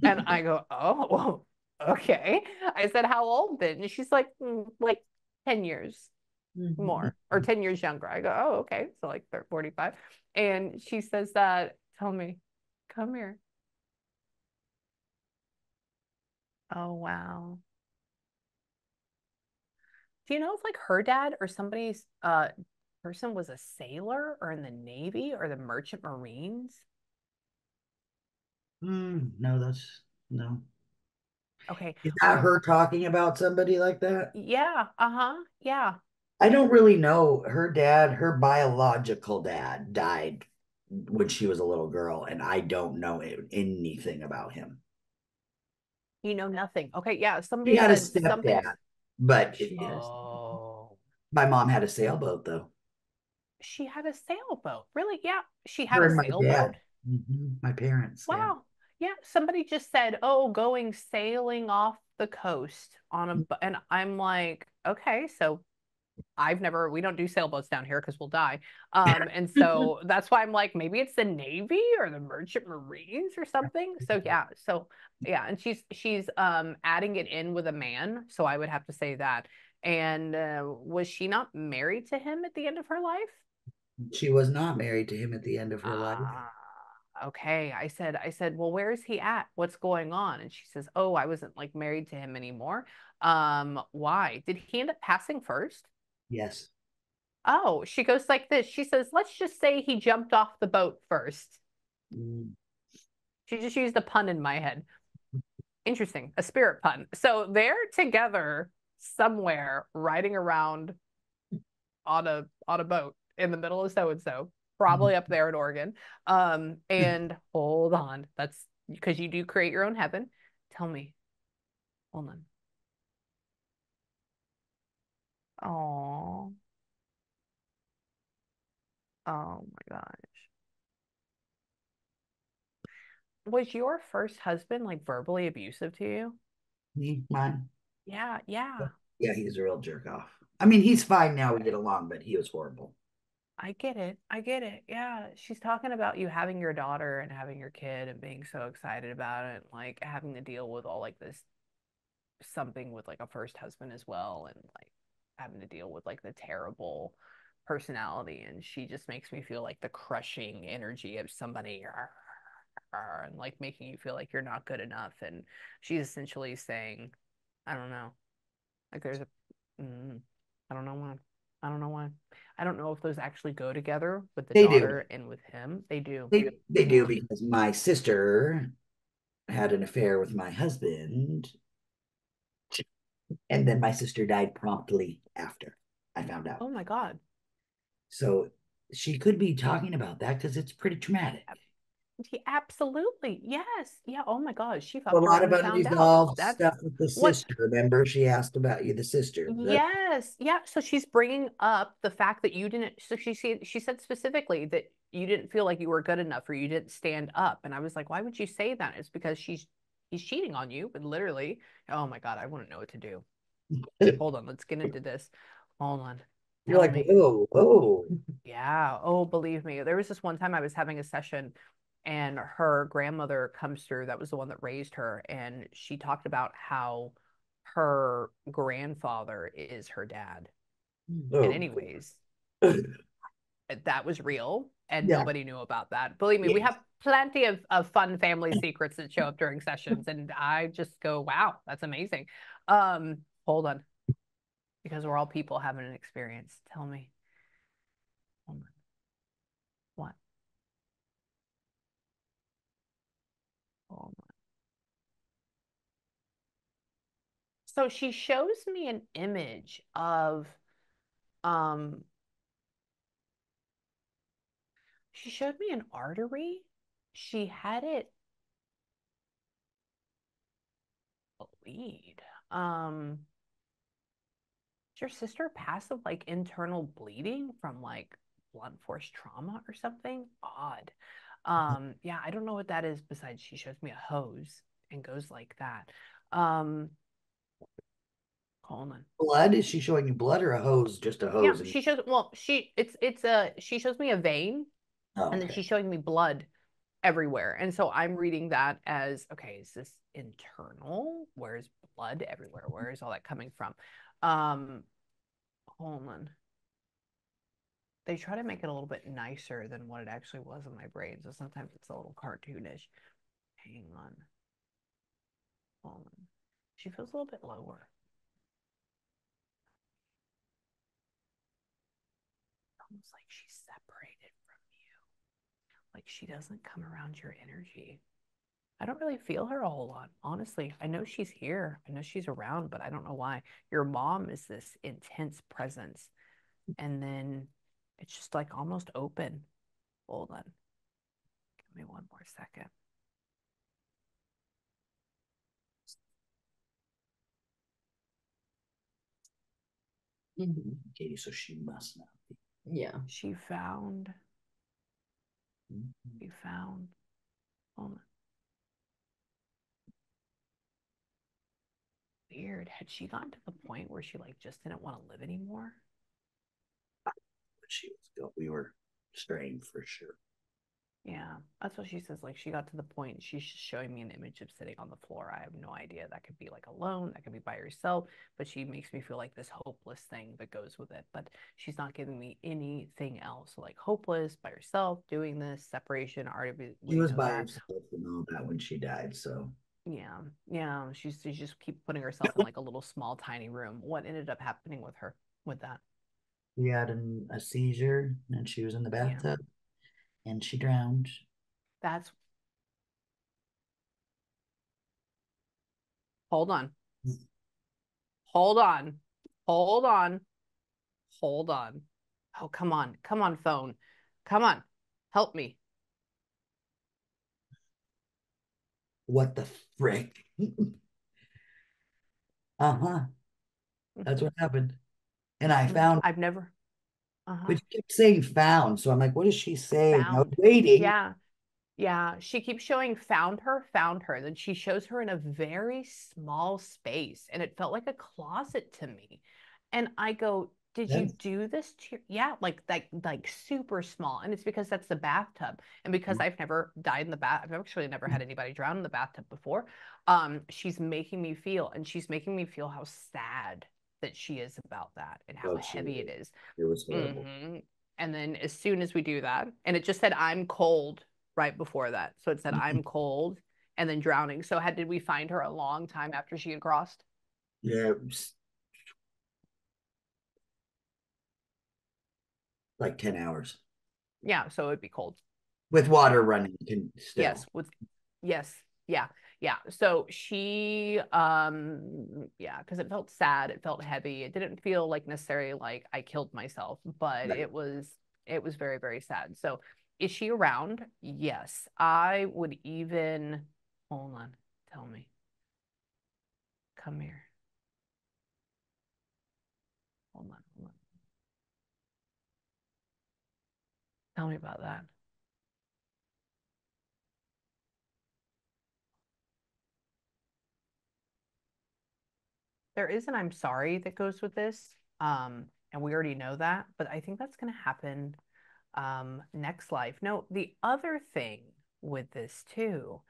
And I go, oh, well, okay. I said, how old then? And she's like, "Mm, like 10 years Mhm. more or 10 years younger. I go, oh, okay. So like thir- 45. And she says that, tell me, come here. Oh, wow. Do you know if like her dad or somebody's uh person was a sailor or in the Navy or the Merchant Marines? Mm, no, that's no. Okay. Is that her talking about somebody like that? Yeah, uh-huh. Yeah. I don't really know. Her dad, her biological dad, died when she was a little girl, and I don't know anything about him. You know nothing. Okay, yeah. She Somebody had a said something. stepdad, but She has- Oh, my mom had a sailboat though. she had a sailboat. Really? Yeah, she Her had a and my sailboat. dad. Mhm, My parents. Wow. Yeah, somebody just said, "Oh, going sailing off the coast on a," Mm. bu-" and I'm like, okay, so I've never, we don't do sailboats down here because we'll die. Um, and so that's why I'm like, maybe it's the Navy or the Merchant Marines or something. So yeah, so yeah, and she's she's um adding it in with a man, so I would have to say that. And uh, was she not married to him at the end of her life? She was not married to him at the end of her life. Okay. I said, I said, well, where is he at? What's going on? And she says, oh, I wasn't like married to him anymore. Um, why? Did he end up passing first? Yes. Oh, she goes like this. She says, let's just say he jumped off the boat first. Mm. She just used a pun in my head. interesting, a spirit pun. So they're together somewhere riding around on a on a boat in the middle of so and so, probably up there in Oregon. Um, and hold on, that's because you do create your own heaven. Tell me, hold on. Oh, oh my gosh. Was your first husband like verbally abusive to you? Me, mine. Yeah, yeah. Yeah, he's a real jerk off. I mean, he's fine now. We get along, but he was horrible. I get it. I get it. Yeah. She's talking about you having your daughter and having your kid and being so excited about it, like having to deal with all like this something with like a first husband as well and like having to deal with like the terrible personality and she just makes me feel like the crushing energy of somebody and like making you feel like you're not good enough and she's essentially saying I don't know like there's a mm, I don't know why I don't know why I don't know if those actually go together with the They daughter do. and with him they do They they do because my sister had an affair with my husband, and then my sister died promptly after I found out. oh my god So she could be talking about that because it's pretty traumatic. He, absolutely. Yes. Yeah. Oh my God. She A lot of unresolved That's stuff with the what- sister. Remember, she asked about you, the sister. That- yes. Yeah. So she's bringing up the fact that you didn't. So she said she said specifically that you didn't feel like you were good enough or you didn't stand up. And I was like, why would you say that? It's because she's he's cheating on you. But literally, oh my God, I wouldn't know what to do. Hold on. Let's get into this. Hold on. You're like, me. oh, whoa. Yeah. Oh, believe me. There was this one time I was having a session and her grandmother comes through. That was the one that raised her. And she talked about how her grandfather is her dad. Oh. And, anyways, that was real. And Yeah. nobody knew about that. Believe me, we have plenty of, of fun family secrets that show up during sessions. And I just go, wow, that's amazing. Um, hold on. Because we're all people having an experience. Tell me. Hold on. What? So she shows me an image of um she showed me an artery. She had it bleed. Um your sister pass of like internal bleeding from like blunt force trauma or something? Odd. Um, yeah, I don't know what that is besides she shows me a hose and goes like that. Um, colon. Blood? Is she showing you blood or a hose? Just a hose? Yeah, and- she shows well, she it's it's a she shows me a vein Oh, and then okay. she's showing me blood everywhere. And so I'm reading that as okay, is this internal? Where's blood everywhere? Where is all that coming from? Um, hold on. They try to make it a little bit nicer than what it actually was in my brain. So sometimes it's a little cartoonish. Hang on. Hold on. She feels a little bit lower. Almost like she's separated from you. Like she doesn't come around your energy. I don't really feel her a whole lot, honestly. I know she's here. I know she's around, but I don't know why. Your mom is this intense presence. And then it's just like almost open. Hold on. Give me one more second. Mhm. Katie, so she must not be. Yeah. She found, Mhm. she found, hold on. Weird. Had she gotten to the point where she like just didn't want to live anymore? She was we were straying for sure. Yeah, that's what she says. Like she got to the point, she's just showing me an image of sitting on the floor. I have no idea. That could be like alone, that could be by herself, but she makes me feel like this hopeless thing that goes with it. But she's not giving me anything else. Like hopeless by herself, doing this separation. Already She was by that. herself and all that when she died. So Yeah, yeah. She's she just keep putting herself in like a little small tiny room. What ended up happening with her with that? She had an, a seizure and she was in the bathtub and she drowned. That's hold on. Hold on. Hold on. Hold on. Oh, come on. Come on, phone. Come on. Help me. What the frick? uh-huh. That's what happened. And I found I've never. Uh-huh. but you kept saying found. So I'm like, what is she saying? Found. waiting. Yeah. Yeah. She keeps showing found her, found her. Then she shows her in a very small space and it felt like a closet to me. And I go, did you do this to your yeah, like like like super small. And it's because that's the bathtub. And because I've never died in the bath, I've actually never had anybody drown in the bathtub before. Um, she's making me feel, and she's making me feel how sad that she is about that and how she heavy it is. It was horrible. Mhm. And then as soon as we do that, and it just said I'm cold right before that. So it said Mhm. I'm cold and then drowning. So had did we find her a long time after she had crossed? Yeah, like 10 hours Yeah, so it'd be cold. with water running still. Yes, with yes, yeah, yeah. So she um yeah, because it felt sad, it felt heavy. It didn't feel like necessarily like I killed myself, but Right. it was it was very, very sad. So is she around? Yes. I would even hold on, tell me. Come here. Hold on, hold on. Tell me about that. There is an I'm sorry that goes with this. Um, and we already know that, but I think that's going to happen um, next life. No, the other thing with this too,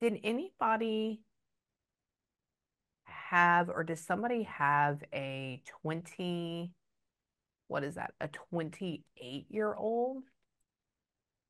did anybody have, or does somebody have a 20, what is that, a 28 year old?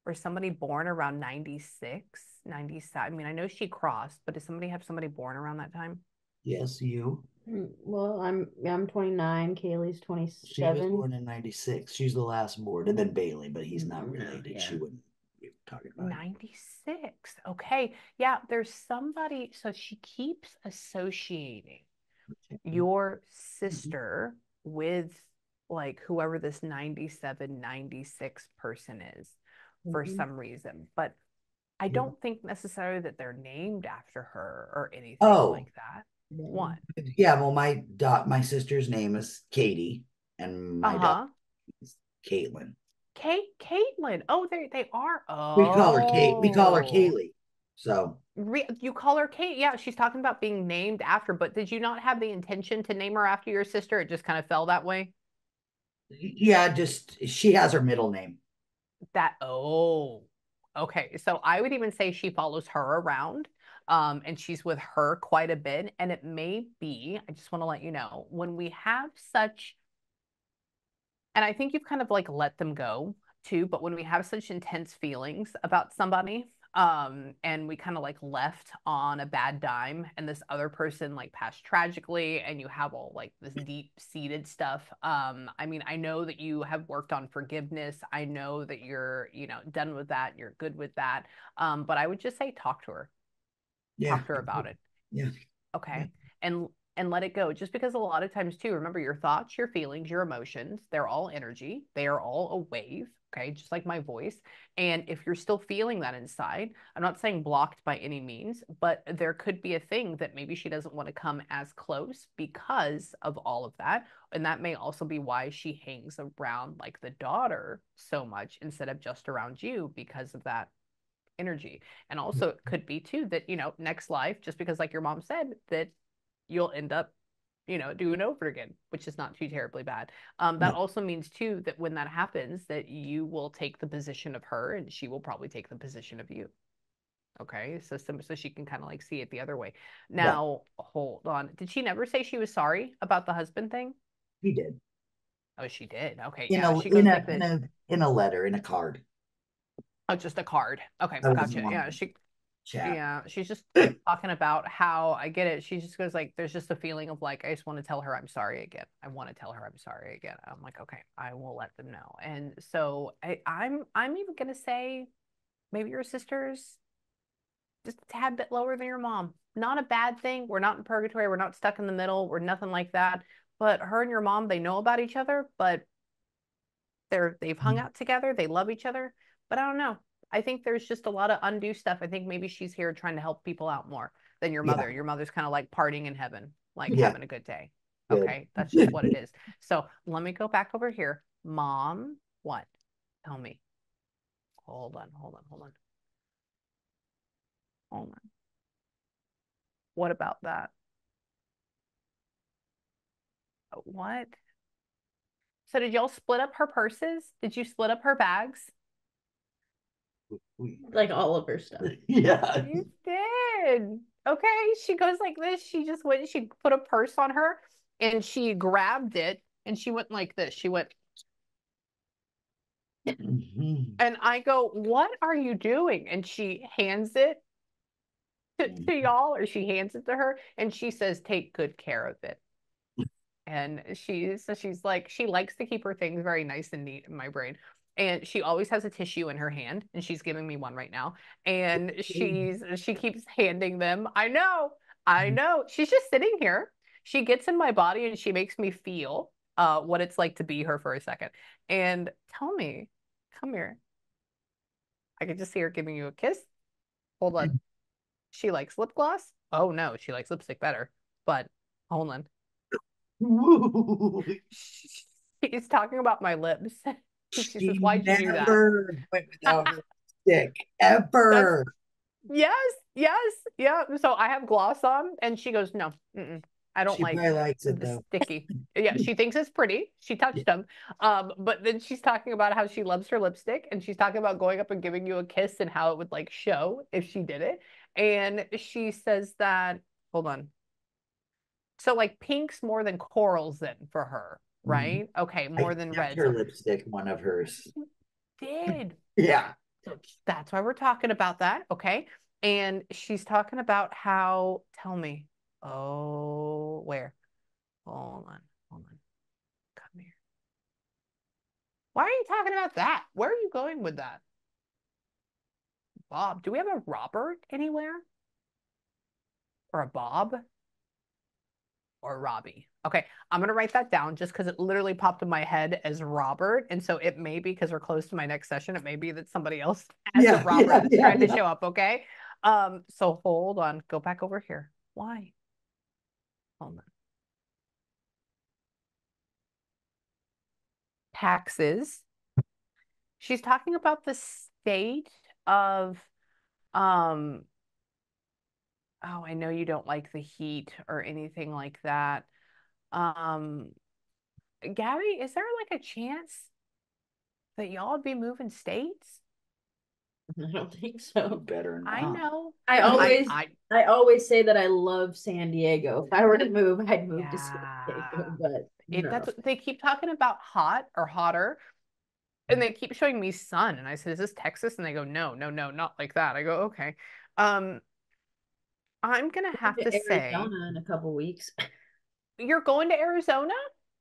Or somebody born around 96, 97? I mean, I know she crossed, but does somebody have somebody born around that time? Yes, you. Mm, Well, I'm I'm 29. Kaylee's 27. She was born in 96. She's the last born. And then Bailey, but he's not Mhm, related. She wouldn't be talking about it. 96. Okay. Yeah, there's somebody. So she keeps associating your sister with like whoever this 97, 96 person is for Mhm. some reason. But I Yeah. don't think necessarily that they're named after her or anything Oh. like that. What? Yeah, well, my dot my sister's name is Katie, and my daughter Uh-huh. is Caitlin. Kate, Caitlin. Oh, they they are. Oh. We call her Kate. We call her Kaylee. So Re you call her Kate? Yeah, she's talking about being named after, but did you not have the intention to name her after your sister? It just kind of fell that way. yeah, just she has her middle name. That oh, okay. So I would even say she follows her around, um, and she's with her quite a bit. And it may be, I just want to let you know, when we have such, and I think you've kind of like let them go too, but when we have such intense feelings about somebody, um, and we kind of like left on a bad dime, and this other person like passed tragically, and you have all like this deep-seated stuff. Um, I mean, I know that you have worked on forgiveness. I know that you're, you know, done with that. You're good with that. Um, but I would just say talk to her. Yeah. Talk to her about it. Yeah. Okay. And and let it go. Just because a lot of times too, remember your thoughts, your feelings, your emotions, they're all energy. They are all a wave. Okay. Just like my voice. And if you're still feeling that inside, I'm not saying blocked by any means, but there could be a thing that maybe she doesn't want to come as close because of all of that. And that may also be why she hangs around like the daughter so much instead of just around you because of that energy. And also it could be too that, you know, next life, just because like your mom said, that you'll end up, you know, doing over again, which is not too terribly bad. Um, that No. also means too that when that happens, that you will take the position of her and she will probably take the position of you. Okay, so some, so she can kind of like see it the other way. Now, hold on. Did she never say she was sorry about the husband thing? He did. Oh, she did. Okay, In yeah, a she goes in a, like in a in a letter, in a card. Oh, just a card. Okay, That gotcha. Yeah, she Chat. Yeah, she's just talking about how I get it. She just goes like, there's just a feeling of like, I just want to tell her I'm sorry again. I want to tell her I'm sorry again. I'm like, okay, I will let them know. And so I, I'm, I'm even gonna say, maybe your sister's just a tad bit lower than your mom. not a bad thing. We're not in purgatory. We're not stuck in the middle. We're nothing like that. But her and your mom, they know about each other, but they're they've hung Mm-hmm. out together. They love each other. But I don't know. I think there's just a lot of undue stuff. I think maybe she's here trying to help people out more than your Yeah. mother. Your mother's kind of like partying in heaven, like Yeah. having a good day. Okay, that's just what it is. So let me go back over here. Mom, what? Tell me. Hold on, hold on, hold on. Hold on. What about that? What? So did y'all split up her purses? Did you split up her bags? We- Like all of her stuff. yeah. You did. Okay, she goes like this. She just went, she put a purse on her and she grabbed it and she went like this. She went, Mhm. and I go, What are you doing? And she hands it to, to Mhm. y'all, or she hands it to her and she says, Take good care of it. And she's so she's like, she likes to keep her things very nice and neat in my brain. And she always has a tissue in her hand, and she's giving me one right now. And she's she keeps handing them. I know, I Mhm. know. She's just sitting here. She gets in my body and she makes me feel uh what it's like to be her for a second. And tell me, come here. I can just see her giving you a kiss. Hold on. She likes lip gloss? Oh no, she likes lipstick better. But hold on. She's talking about my lips. She says, Why'd you do that? went without her stick ever. Yes, yes, yeah. So I have gloss on, and she goes, No, mm-mm, I don't she like likes it the though. sticky. Yeah, she thinks it's pretty. She touched them. Um, but then she's talking about how she loves her lipstick and she's talking about going up and giving you a kiss and how it would like show if she did it. And she says that, hold on. So like pink's more than corals then for her, Mhm. right? Okay, more I than red. Her lipstick, one of hers. Did. Yeah. So that's why we're talking about that. Okay. And she's talking about how, tell me, oh, where? Hold on, hold on. Come here. Why are you talking about that? Where are you going with that? Bob, do we have a Robert anywhere? Or a Bob? Or Robbie? Okay, I'm gonna write that down just because it literally popped in my head as Robert. And so it may be because we're close to my next session, it may be that somebody else as Yeah, a Robert yeah, that's yeah, trying to show up, okay? Um, so hold on, go back over here. Why? Hold on. Taxes. She's talking about the state of um oh, I know you don't like the heat or anything like that. Um Gabby, is there like a chance that y'all be moving states? I don't think so. better not. I know. I always I, I always say that I love San Diego. If I were to move, I'd move to San Diego, but It, no. that's what they keep talking about hot or hotter, and they keep showing me sun. And I said, "Is this Texas?" And they go, "No, no, no, not like that." I go, "Okay." Um, I'm gonna have to say, Arizona in a couple weeks. you're going to Arizona.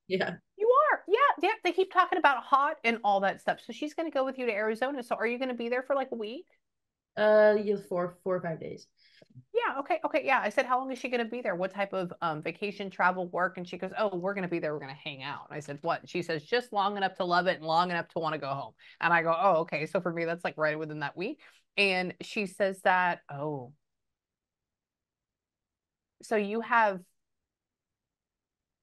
yeah. You are, yeah, yeah. They keep talking about hot and all that stuff. So she's gonna go with you to Arizona. So are you gonna be there for like a week? Uh yeah, four four or five days. Yeah, okay, okay, yeah. I said, how long is she gonna be there? What type of um vacation, travel, work? And she goes, oh, we're gonna be there. We're gonna hang out. And I said, what? And she says, just long enough to love it and long enough to want to go home. And I go, oh, okay. So for me, that's like right within that week. And she says that, oh, so you have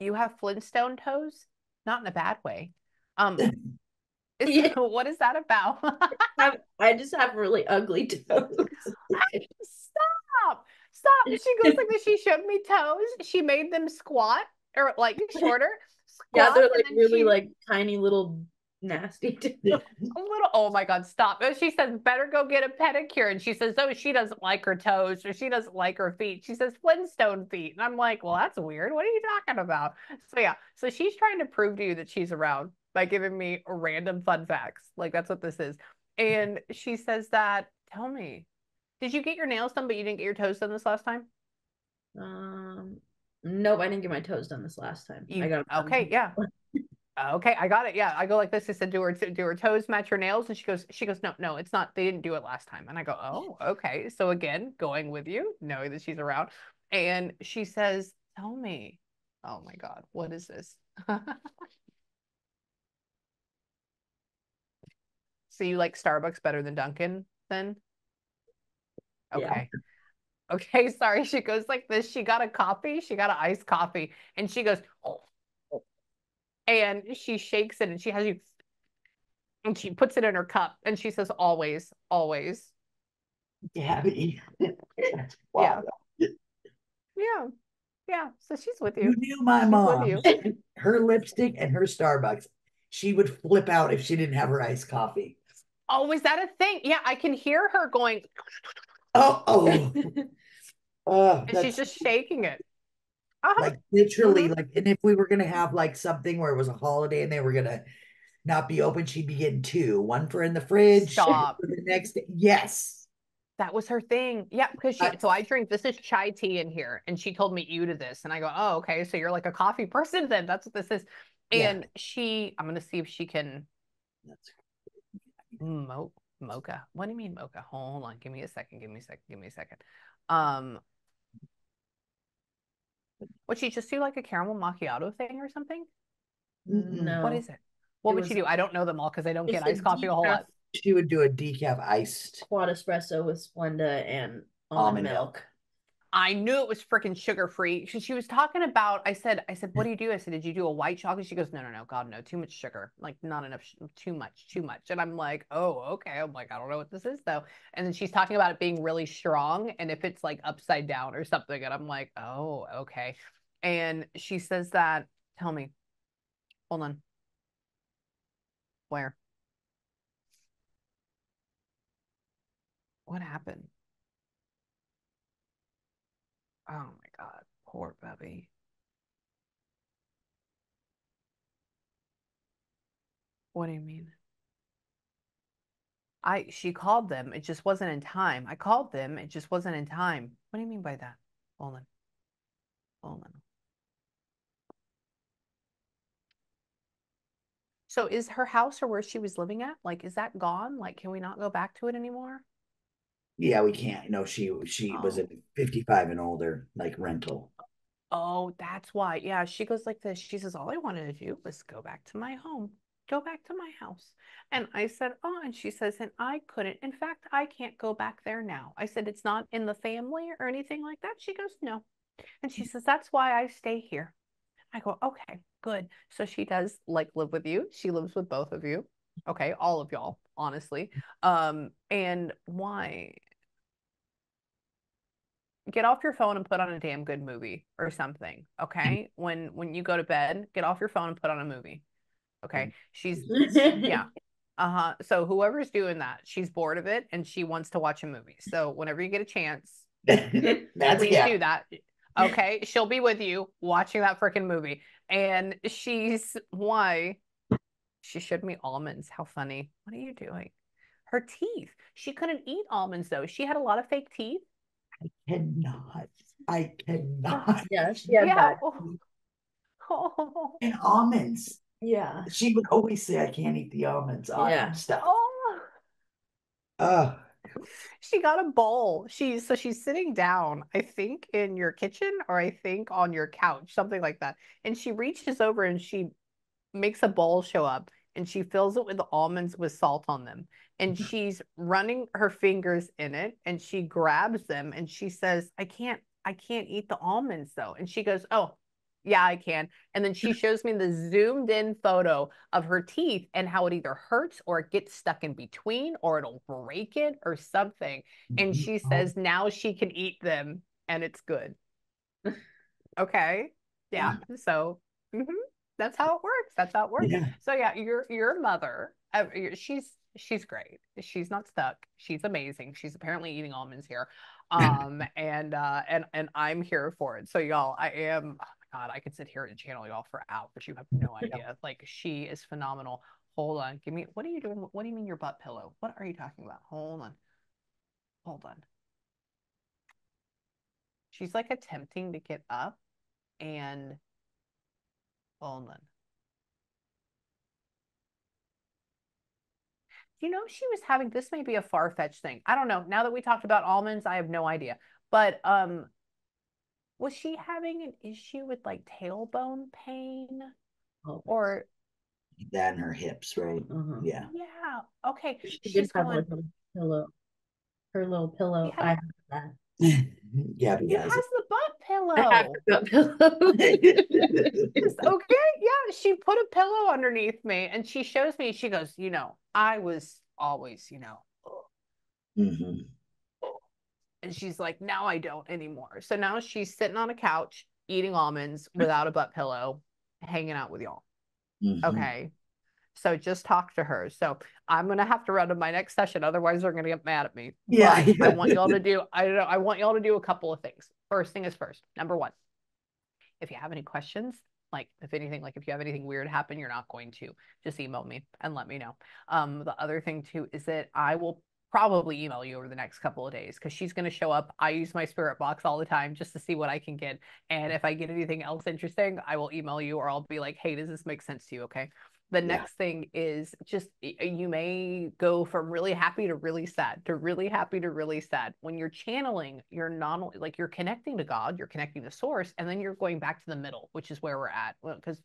you have Flintstone toes, not in a bad way. Um, is- Yeah. what is that about? I, I just have really ugly toes. Stop! Stop! She goes like this. She showed me toes. She made them squat or like shorter. yeah, they're like really she- like tiny little nasty toes. a little. Oh my God! Stop! She says better go get a pedicure, and she says oh she doesn't like her toes or she doesn't like her feet. She says Flintstone feet, and I'm like, well that's weird. What are you talking about? So yeah, so she's trying to prove to you that she's around by giving me random fun facts. Like that's what this is. And she says that. Tell me, did you get your nails done, but you didn't get your toes done this last time? Um nope, I didn't get my toes done this last time. You, I got okay, yeah. Oh, okay, I got it. Yeah, I go like this. I said, do her do her toes match her nails? And she goes, she goes, no, no, it's not. They didn't do it last time. And I go, oh, okay. So again, going with you, knowing that she's around, and she says, tell me, oh my god, what is this? so you like Starbucks better than Dunkin' then? Okay. Yeah. Okay, sorry. She goes like this. She got a coffee. She got an iced coffee, and she goes, oh, and she shakes it and she has you and she puts it in her cup and she says always always. Gabby. wow. yeah. Yeah. Yeah. So she's with you. You knew my she's mom. her lipstick and her starbucks. She would flip out if she didn't have her iced coffee. Oh is that a thing? Yeah i can hear her going. Oh oh uh, and she's just shaking it uh-huh. Like literally, uh-huh. like, and if we were gonna have like something where it was a holiday and they were gonna not be open, she'd be getting two, one for in the fridge, Stop. for the next day. Yes. That was her thing. Yeah, because she, so I drink this is chai tea in here, and she told me you to this, and I go, oh, okay, so you're like a coffee person then. That's what this is. And yeah. she, I'm gonna see if she can. That's Mo- mocha. What do you mean mocha? Hold on, give me a second. Give me a second. Give me a second. Um, would she just do like a caramel macchiato thing or something? No. What is it? What it would was, she do? I don't know them all because I don't get iced coffee a whole lot. She would do a decaf iced quad espresso with Splenda and almond, almond milk. milk. I knew it was freaking sugar free. She, she was talking about, I said, I said, mm. what do you do? I said, did you do a white chocolate? She goes, no, no, no, God, no, too much sugar. Like not enough, too much, too much. And I'm like, oh, okay. I'm like, I don't know what this is though. And then she's talking about it being really strong and if it's like upside down or something. And I'm like, oh, okay. And she says that, tell me, hold on. Where? What happened? Oh my God, poor Bubby. What do you mean? I she called them. It just wasn't in time. I called them. It just wasn't in time. What do you mean by that? Hold on. Hold on. So is her house or where she was living at, like, is that gone? Like, can we not go back to it anymore? Yeah, we can't. No, she she oh. was at 55 and older, like rental. Oh, that's why. Yeah, she goes like this. She says, All I wanted to do was go back to my home, go back to my house. And I said, Oh, and she says, And I couldn't. In fact, I can't go back there now. I said, It's not in the family or anything like that. She goes, No. And she says, That's why I stay here. I go, Okay good. So she does like live with you. She lives with both of you. Okay, all of y'all, honestly. Um, and why? Get off your phone and put on a damn good movie or something. Okay. When when you go to bed, get off your phone and put on a movie. Okay. She's yeah. Uh-huh. So whoever's doing that, she's bored of it and she wants to watch a movie. So whenever you get a chance, That's, please yeah. do that. Okay. She'll be with you watching that freaking movie and she's why she showed me almonds. How funny. What are you doing? Her teeth. She couldn't eat almonds though. She had a lot of fake teeth. I cannot. I cannot. Yeah, she had yeah. that. Oh. And almonds. Yeah. She would always say, I can't eat the almonds. Yeah. Stuff. Oh. Uh, she got a bowl. She's so she's sitting down, I think, in your kitchen or I think on your couch, something like that. And she reaches over and she makes a bowl show up and she fills it with the almonds with salt on them. And mm-hmm. she's running her fingers in it and she grabs them and she says, I can't, I can't eat the almonds though. And she goes, Oh, yeah, I can. And then she shows me the zoomed in photo of her teeth and how it either hurts or it gets stuck in between or it'll break it or something. And mm-hmm. she says now she can eat them and it's good. okay. Yeah. So mm-hmm. That's how it works. That's how it works. Yeah. So yeah, your your mother, uh, she's she's great. She's not stuck. She's amazing. She's apparently eating almonds here. Um and uh and and I'm here for it. So y'all, I am Oh my God, I could sit here and channel y'all for hours. But you have no idea. Like she is phenomenal. Hold on. Give me what are you doing? What do you mean your butt pillow? What are you talking about? Hold on. Hold on. She's like attempting to get up and Olin. You know, she was having this may be a far fetched thing. I don't know. Now that we talked about almonds, I have no idea. But um, was she having an issue with like tailbone pain oh, or that in her hips, right? Mm-hmm. Yeah. Yeah. Okay. She She's did have going... her little pillow. Her little pillow. Yeah. I have that. yeah, you has the butt pillow. that pillow. okay, yeah. She put a pillow underneath me and she shows me, she goes, you know, I was always, you know, Mhm. and she's like, now I don't anymore. So now she's sitting on a couch eating almonds without a butt pillow, hanging out with y'all. Mhm. Okay. So just talk to her. So I'm gonna have to run to my next session, otherwise they're gonna get mad at me. Yeah, But I want y'all to do. I don't know. I want y'all to do a couple of things. First thing is first. Number one, if you have any questions, like if anything, like if you have anything weird happen, you're not going to just email me and let me know. Um, the other thing too is that I will probably email you over the next couple of days because she's going to show up. I use my spirit box all the time just to see what I can get. And if I get anything else interesting, I will email you or I'll be like, hey, does this make sense to you? Okay. The Yeah. next thing is just you may go from really happy to really sad to really happy to really sad. When you're channeling, you're not only like you're connecting to God, you're connecting to source, and then you're going back to the middle, which is where we're at because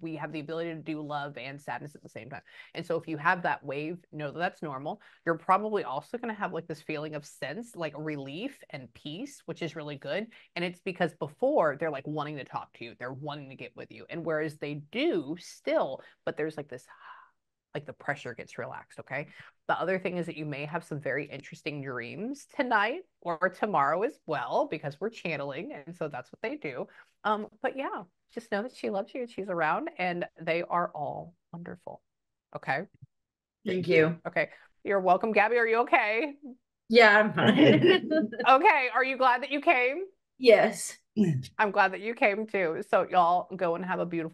we have the ability to do love and sadness at the same time. And so if you have that wave, know that that's normal. You're probably also going to have like this feeling of sense, like relief and peace, which is really good. And it's because before they're like wanting to talk to you, they're wanting to get with you. And whereas they do still, but there's like this, like the pressure gets relaxed. Okay. The other thing is that you may have some very interesting dreams tonight or tomorrow as well, because we're channeling. And so that's what they do. Um, but yeah, just know that she loves you and she's around and they are all wonderful. Okay. Thank you. Okay. You're welcome, Gabby. Are you okay? Yeah, I'm fine. Okay. Are you glad that you came? yes. I'm glad that you came too. So y'all go and have a beautiful